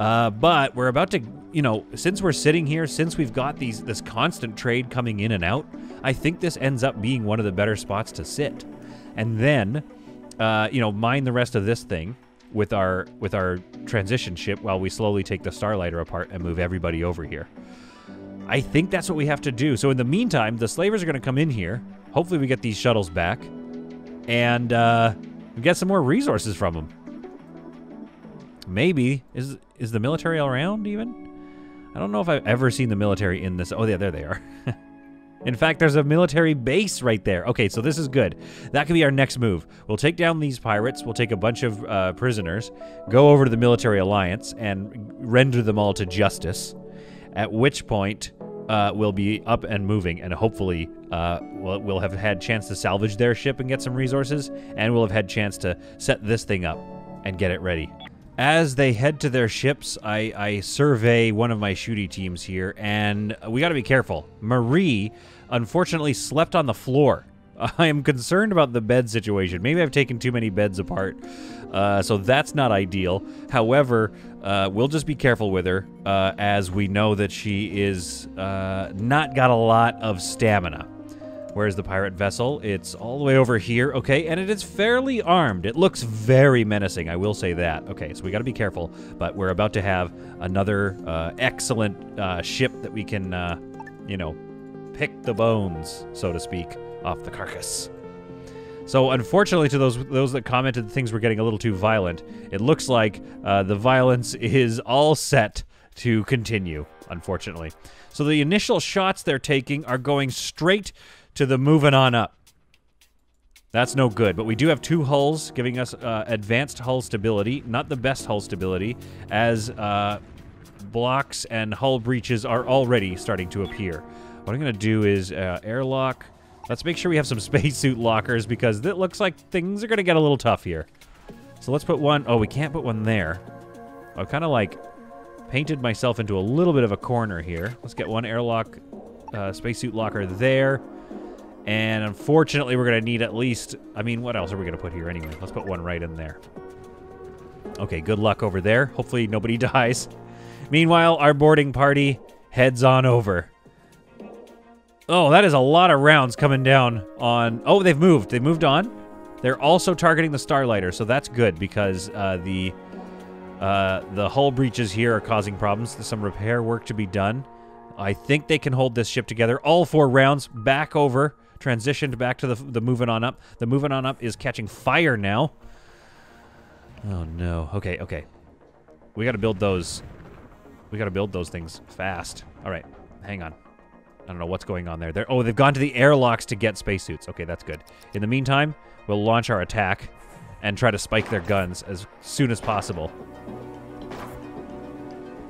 Uh, but we're about to, you know, since we're sitting here, since we've got these this constant trade coming in and out, I think this ends up being one of the better spots to sit. And then, uh, you know, mine the rest of this thing with our with our transition ship while we slowly take the Starlighter apart and move everybody over here. I think that's what we have to do. So in the meantime, the slavers are going to come in here. Hopefully we get these shuttles back. And uh, and get some more resources from them. Maybe is is the military around even? I don't know if I've ever seen the military in this. Oh yeah, there they are. <laughs> in fact, there's a military base right there. Okay, so this is good. That could be our next move. We'll take down these pirates. We'll take a bunch of uh, prisoners, go over to the military alliance, and render them all to justice. At which point, uh, will be up and moving, and hopefully uh, we'll, we'll have had chance to salvage their ship and get some resources, and we'll have had chance to set this thing up and get it ready. As they head to their ships, I, I survey one of my shooty teams here, and we got to be careful. Marie, unfortunately, slept on the floor. <laughs> I am concerned about the bed situation. Maybe I've taken too many beds apart, uh, so that's not ideal. However, uh, we'll just be careful with her, uh, as we know that she is uh, not got a lot of stamina. Where's the pirate vessel? It's all the way over here. Okay, and it is fairly armed. It looks very menacing, I will say that. Okay, so we got to be careful, but we're about to have another uh, excellent uh, ship that we can, uh, you know, pick the bones, so to speak, off the carcass. So unfortunately, to those those that commented things were getting a little too violent, it looks like uh, the violence <laughs> is all set to continue. Unfortunately, so the initial shots they're taking are going straight to the moving on up. That's no good, but we do have two hulls giving us uh, advanced hull stability. Not the best hull stability, as uh, blocks and hull breaches are already starting to appear. What I'm going to do is uh, airlock. Let's make sure we have some <laughs> spacesuit lockers because it looks like things are going to get a little tough here. So let's put one. Oh, we can't put one there. I've kind of like painted myself into a little bit of a corner here. Let's get one airlock uh, spacesuit locker there. And unfortunately, we're going to need at least... I mean, what else are we going to put here anyway? Let's put one right in there. Okay, good luck over there. Hopefully nobody <laughs> dies. Meanwhile, our boarding party heads on over. Oh, that is a lot of rounds coming down on... Oh, they've moved. They've moved on. They're also targeting the Starlighter, so that's good because uh, the uh, the hull breaches here are causing problems. There's some repair work to be done. I think they can hold this ship together. All four rounds back over transitioned back to the, the moving on up. The moving on up is catching fire now. Oh, no. Okay, okay. We got to build those. We got to build those things fast. All right, hang on. I don't know what's going on there. They're, oh, they've gone to the airlocks to get spacesuits. Okay, that's good. In the meantime, we'll launch our attack and try to spike their guns as soon as possible.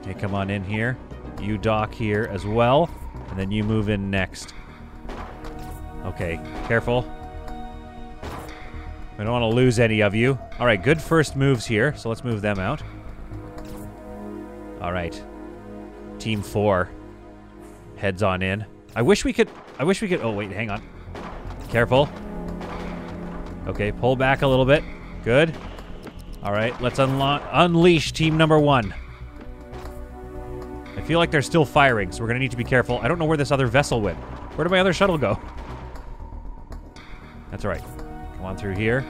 Okay, come on in here. You dock here as well, and then you move in next. Okay, careful. We don't want to lose any of you. All right, good first moves here, so let's move them out. All right. Team four. Heads on in. I wish we could... I wish we could... Oh, wait, hang on. Careful. Okay, pull back a little bit. Good. All right, let's unleash team number one. I feel like they're still firing, so we're going to need to be careful. I don't know where this other vessel went. Where did my other shuttle go? That's all right. Come on through here.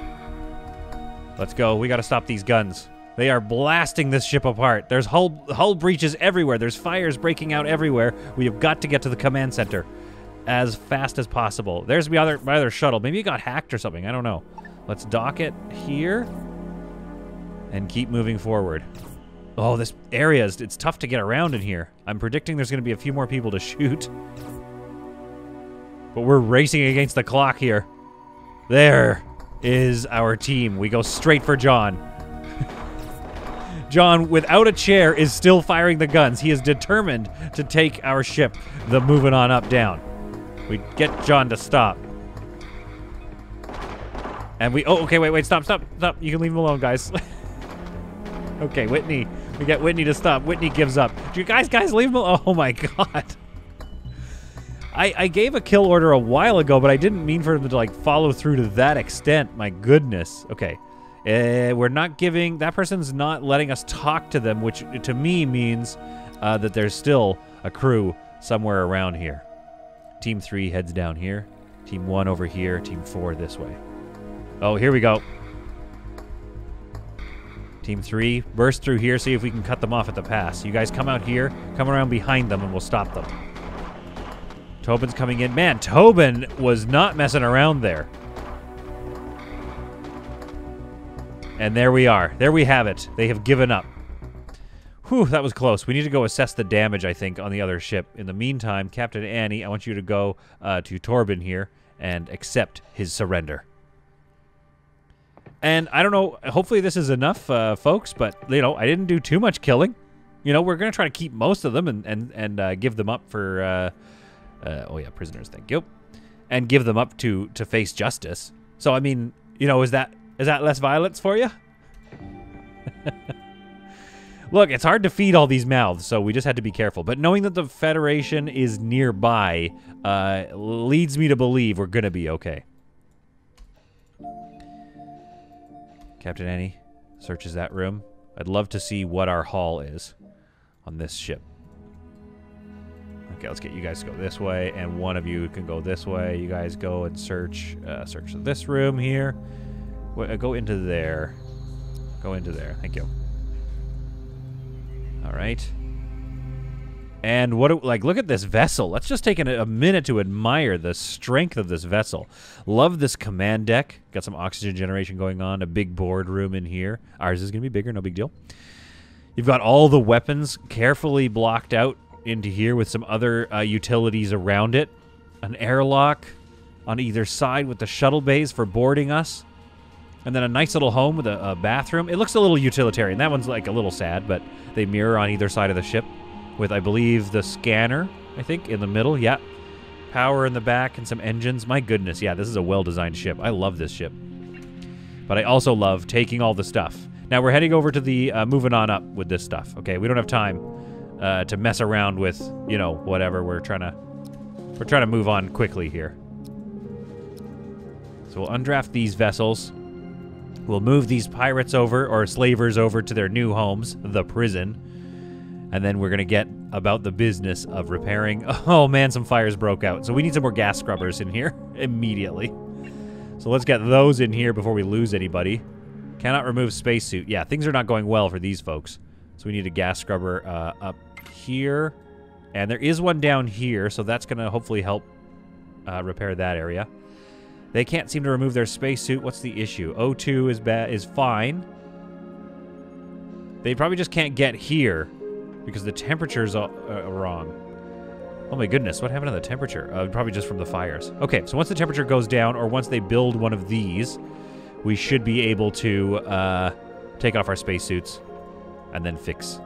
Let's go. We got to stop these guns. They are blasting this ship apart. There's hull, hull breaches everywhere. There's fires breaking out everywhere. We have got to get to the command center as fast as possible. There's my other, my other shuttle. Maybe it got hacked or something. I don't know. Let's dock it here and keep moving forward. Oh, this area is it's tough to get around in here. I'm predicting there's going to be a few more people to shoot. But we're racing against the clock here. There is our team. We go straight for John. John, without a chair, is still firing the guns. He is determined to take our ship, the moving on up down. We get John to stop. And we, oh, okay, wait, wait, stop, stop, stop. You can leave him alone, guys. <laughs> okay, Whitney. We get Whitney to stop. Whitney gives up. Do you guys, guys, leave him alone? <laughs> Oh my God. I, I gave a kill order a while ago, but I didn't mean for him to like follow through to that extent. My goodness. Okay. Uh, we're not giving that person's not letting us talk to them, which to me means uh, that there's still a crew somewhere around here. Team three heads down here. Team one over here. Team four this way. Oh, here we go. Team three, burst through here, see if we can cut them off at the pass. You guys come out here, come around behind them, and we'll stop them. Tobin's coming in. Man, Tobin was not messing around there. And there we are. There we have it. They have given up. Whew, that was close. We need to go assess the damage, I think, on the other ship. In the meantime, Captain Annie, I want you to go uh, to Torben here and accept his surrender. And I don't know, hopefully this is enough, uh, folks, but, you know, I didn't do too much killing. You know, we're going to try to keep most of them and, and, and uh, give them up for, uh, uh, oh yeah, prisoners, thank you. And give them up to, to face justice. So, I mean, you know, is that is that less violence for you? <laughs> Look, it's hard to feed all these mouths, so we just had to be careful. But knowing that the Federation is nearby uh, leads me to believe we're going to be okay. Captain Annie searches that room. I'd love to see what our haul is on this ship. Okay, let's get you guys to go this way, and one of you can go this way. You guys go and search uh, search this room here. Wait, go into there. Go into there. Thank you. All right. And what, like, look at this vessel. Let's just take a, minute to admire the strength of this vessel. Love this command deck. Got some oxygen generation going on. A big board room in here. Ours is going to be bigger, no big deal. You've got all the weapons carefully blocked out into here with some other uh, utilities around it. An airlock on either side with the shuttle bays for boarding us. And then a nice little home with a, a, bathroom. It looks a little utilitarian. That one's like a little sad, but they mirror on either side of the ship with, I believe, the scanner, I think, in the middle. Yeah. Power in the back and some engines. My goodness, yeah, this is a well-designed ship. I love this ship. But I also love taking all the stuff. Now we're heading over to the, uh, moving on up with this stuff, okay? We don't have time uh, to mess around with, you know, whatever. We're trying to, we're trying to move on quickly here. So we'll undraft these vessels. We'll move these pirates over, or slavers over to their new homes, the prison. And then we're going to get about the business of repairing. <laughs> Oh man, some fires broke out. So we need some more gas scrubbers in here <laughs> immediately. So let's get those in here before we lose anybody. Cannot remove spacesuit. Yeah, things are not going well for these folks. So we need a gas scrubber uh, up here. And there is one down here, so that's going to hopefully help uh, repair that area. They can't seem to remove their spacesuit. What's the issue? O2 is bad is fine. They probably just can't get here because the temperature's uh, wrong. Oh my goodness, what happened to the temperature? Uh, probably just from the fires. Okay, so once the temperature goes down, or once they build one of these, we should be able to uh, take off our spacesuits and then fix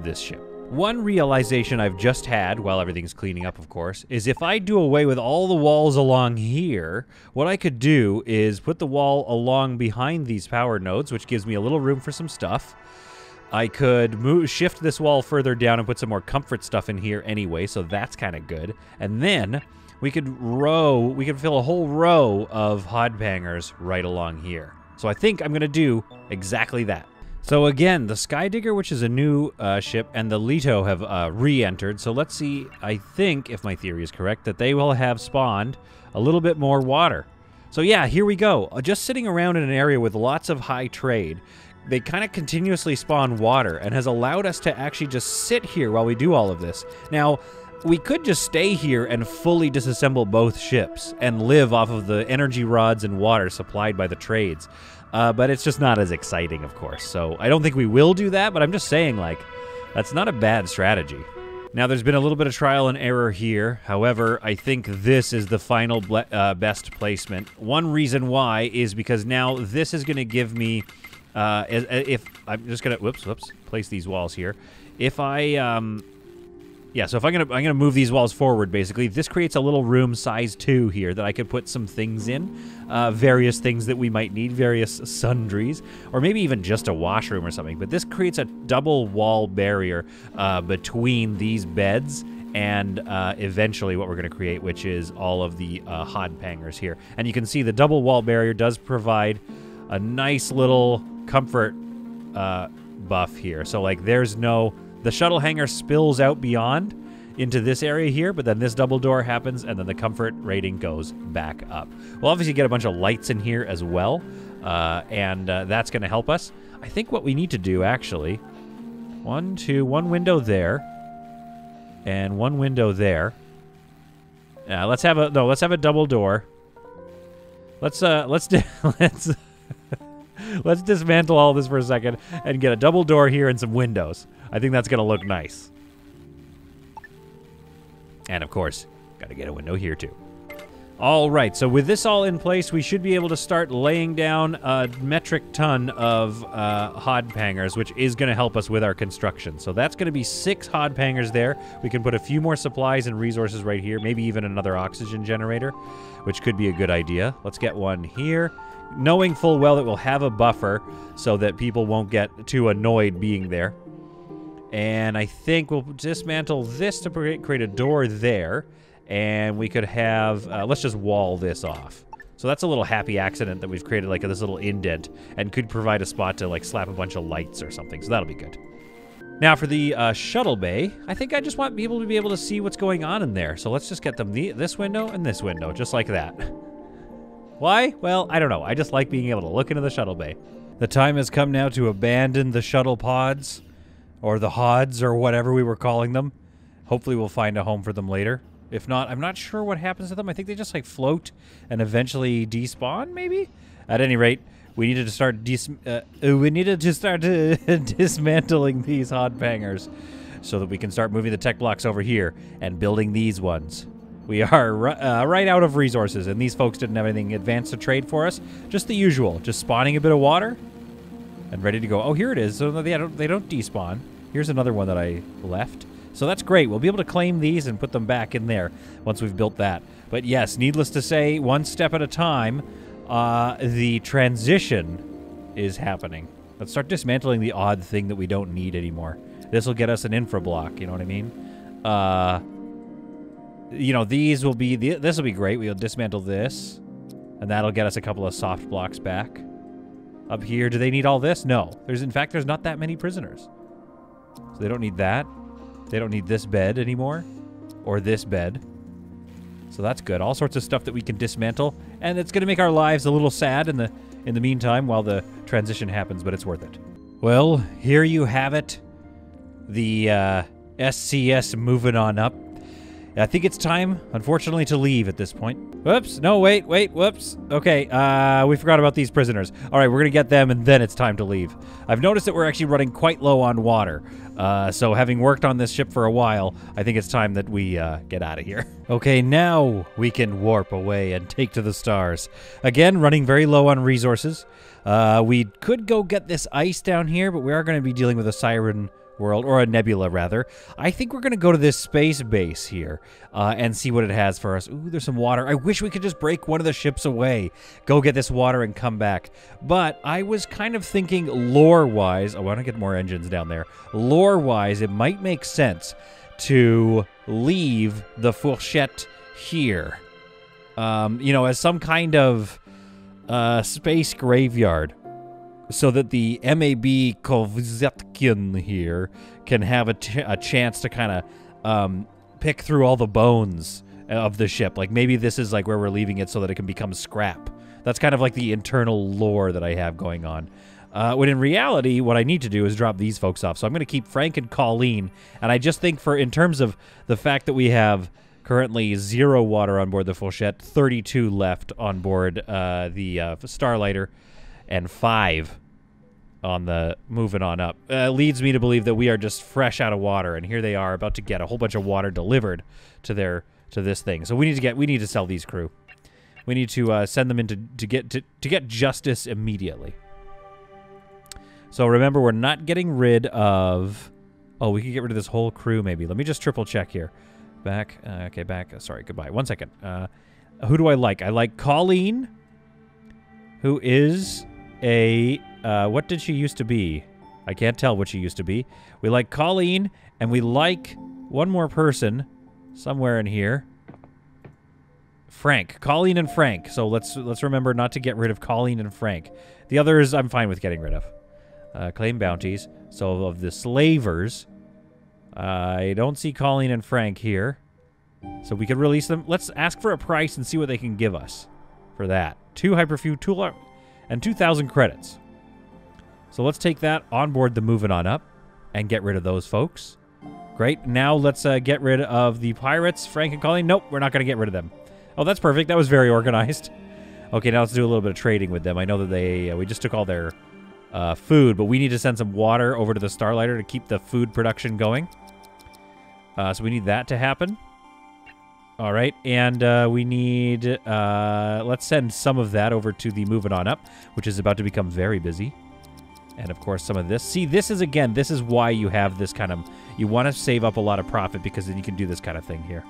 this ship. One realization I've just had, while everything's cleaning up, of course, is if I do away with all the walls along here, what I could do is put the wall along behind these power nodes, which gives me a little room for some stuff. I could move, shift this wall further down and put some more comfort stuff in here anyway, so that's kind of good. And then we could row, we could fill a whole row of Hodbangers right along here. So I think I'm going to do exactly that. So again, the Skydigger, which is a new uh, ship, and the Leto have uh, re-entered. So let's see, I think, if my theory is correct, that they will have spawned a little bit more water. So yeah, here we go. Uh, just sitting around in an area with lots of high trade, they kind of continuously spawn water and has allowed us to actually just sit here while we do all of this. Now, we could just stay here and fully disassemble both ships and live off of the energy rods and water supplied by the trades. Uh, but it's just not as exciting, of course. So I don't think we will do that, but I'm just saying, like, that's not a bad strategy. Now, there's been a little bit of trial and error here. However, I think this is the final uh, best placement. One reason why is because now this is going to give me, uh, if I'm just going to, whoops, whoops, place these walls here. If I, um, yeah, so if I'm gonna I'm gonna move these walls forward, basically, this creates a little room size two here that I could put some things in, uh, various things that we might need, various sundries, or maybe even just a washroom or something. But this creates a double wall barrier uh, between these beds and uh, eventually what we're going to create, which is all of the uh, Hodbangers here. And you can see the double wall barrier does provide a nice little comfort uh, buff here. So like, there's no the shuttle hangar spills out beyond into this area here, but then this double door happens, and then the comfort rating goes back up. We'll obviously get a bunch of lights in here as well, uh, and uh, that's going to help us. I think what we need to do, actually, one, two, one window there, and one window there. Yeah, let's have a no. Let's have a double door. Let's uh, let's <laughs> let's <laughs> let's dismantle all this for a second and get a double door here and some windows. I think that's going to look nice. And of course, got to get a window here too. All right, so with this all in place, we should be able to start laying down a metric ton of uh, hod pangers, which is going to help us with our construction. So that's going to be six hod pangers there. We can put a few more supplies and resources right here, maybe even another oxygen generator, which could be a good idea. Let's get one here, knowing full well that we'll have a buffer so that people won't get too annoyed being there. And I think we'll dismantle this to create a door there and we could have, uh, let's just wall this off. So that's a little happy accident that we've created like this little indent and could provide a spot to like slap a bunch of lights or something. So that'll be good. Now for the uh, shuttle bay, I think I just want people to be able to see what's going on in there. So let's just get them the, this window and this window, just like that. <laughs> Why? Well, I don't know. I just like being able to look into the shuttle bay. The time has come now to abandon the shuttle pods, or the hods, or whatever we were calling them. Hopefully we'll find a home for them later. If not, I'm not sure what happens to them. I think they just like float and eventually despawn, maybe? At any rate, we needed to start dis uh, uh we needed to <laughs> start uh, <laughs> dismantling these hod bangers so that we can start moving the tech blocks over here and building these ones. We are uh, right out of resources, and these folks didn't have anything advanced to trade for us. Just the usual, just spawning a bit of water and ready to go. Oh, here it is. So they don't, they don't despawn. Here's another one that I left. So that's great. We'll be able to claim these and put them back in there once we've built that. But yes, needless to say, one step at a time, uh, the transition is happening. Let's start dismantling the odd thing that we don't need anymore. This will get us an infra block, you know what I mean? Uh, you know, these will be, the, this will be great. We'll dismantle this, and that'll get us a couple of soft blocks back. Up here, do they need all this? No. There's, in fact, there's not that many prisoners. So they don't need that. They don't need this bed anymore. Or this bed. So that's good. All sorts of stuff that we can dismantle. And it's going to make our lives a little sad in the in the meantime while the transition happens, but it's worth it. Well, here you have it. The uh, SCS moving on up. I think it's time, unfortunately, to leave at this point. Whoops. No, wait, wait, whoops. Okay, uh, we forgot about these prisoners. All right, we're going to get them, and then it's time to leave. I've noticed that we're actually running quite low on water. Uh, so having worked on this ship for a while, I think it's time that we uh, get out of here. <laughs> Okay, now we can warp away and take to the stars. Again, running very low on resources. Uh, we could go get this ice down here, but we are going to be dealing with a siren world, or a nebula rather. I think we're going to go to this space base here uh, and see what it has for us. Ooh, there's some water. I wish we could just break one of the ships away, go get this water and come back. But I was kind of thinking lore-wise, oh, I want to get more engines down there. Lore-wise, it might make sense to leave the fourchette here. Um, you know, as some kind of uh, space graveyard so that the MAB Kovzetkin here can have a, a chance to kind of um, pick through all the bones of the ship. Like maybe this is like where we're leaving it so that it can become scrap. That's kind of like the internal lore that I have going on. Uh, when in reality, what I need to do is drop these folks off. So I'm going to keep Frank and Colleen. And I just think for in terms of the fact that we have currently zero water on board the Fourchette, 32 left on board uh, the uh, Starlighter, and five on the moving on up. Uh, leads me to believe that we are just fresh out of water and here they are about to get a whole bunch of water delivered to their to this thing. So we need to get we need to sell these crew. We need to uh, send them into to get to, to get justice immediately. So remember we're not getting rid of oh we can get rid of this whole crew maybe. Let me just triple check here. Back uh, okay back sorry goodbye. One second. Uh, who do i like? I like colleen who is a uh, what did she used to be? I can't tell what she used to be. We like Colleen, and we like one more person somewhere in here. Frank, Colleen and Frank. So let's let's remember not to get rid of Colleen and Frank. The others I'm fine with getting rid of. Uh, claim bounties. So of the slavers, I don't see Colleen and Frank here. So we could release them. Let's ask for a price and see what they can give us for that. Two hyperfuel tool and 2,000 credits. So let's take that on board the moving on up and get rid of those folks. Great. Now let's uh, get rid of the pirates, Frank and Colleen. Nope, we're not going to get rid of them. Oh, that's perfect. That was very organized. Okay, now let's do a little bit of trading with them. I know that they uh, we just took all their uh, food, but we need to send some water over to the Starlighter to keep the food production going. Uh, so we need that to happen. All right, and uh, we need uh, let's send some of that over to the moving on up, which is about to become very busy. And of course, some of this. See, this is again, this is why you have this kind of. You want to save up a lot of profit because then you can do this kind of thing here.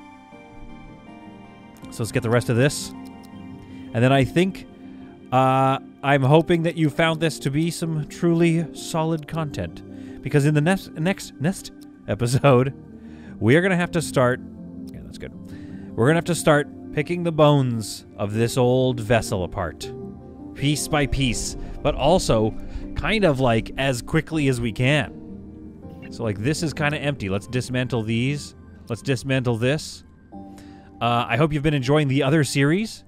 So let's get the rest of this. And then I think uh, I'm hoping that you found this to be some truly solid content. Because in the next next next episode, <laughs> we are gonna have to start. Yeah, that's good. We're gonna have to start picking the bones of this old vessel apart, piece by piece, but also kind of like as quickly as we can. So like this is kind of empty. Let's dismantle these. Let's dismantle this. Uh, I hope you've been enjoying the other series.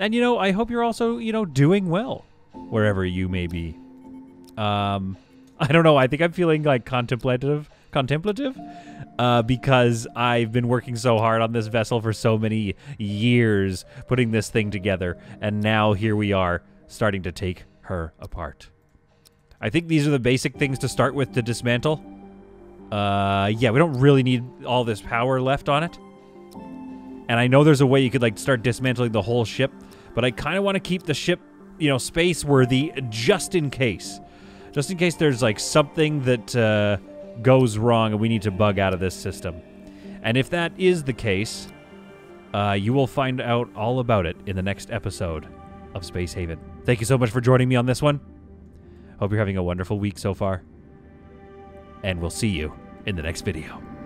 And, you know, I hope you're also, you know, doing well wherever you may be. Um, <laughs> I don't know. I think I'm feeling like contemplative, contemplative, uh, because I've been working so hard on this vessel for so many years, putting this thing together, and now here we are, starting to take her apart. I think these are the basic things to start with to dismantle. Uh, yeah, we don't really need all this power left on it. And I know there's a way you could like start dismantling the whole ship, but I kind of want to keep the ship, you know, space worthy just in case. Just in case there's like something that uh, goes wrong and we need to bug out of this system. And if that is the case, uh, you will find out all about it in the next episode of Space Haven. Thank you so much for joining me on this one. Hope you're having a wonderful week so far. And we'll see you in the next video.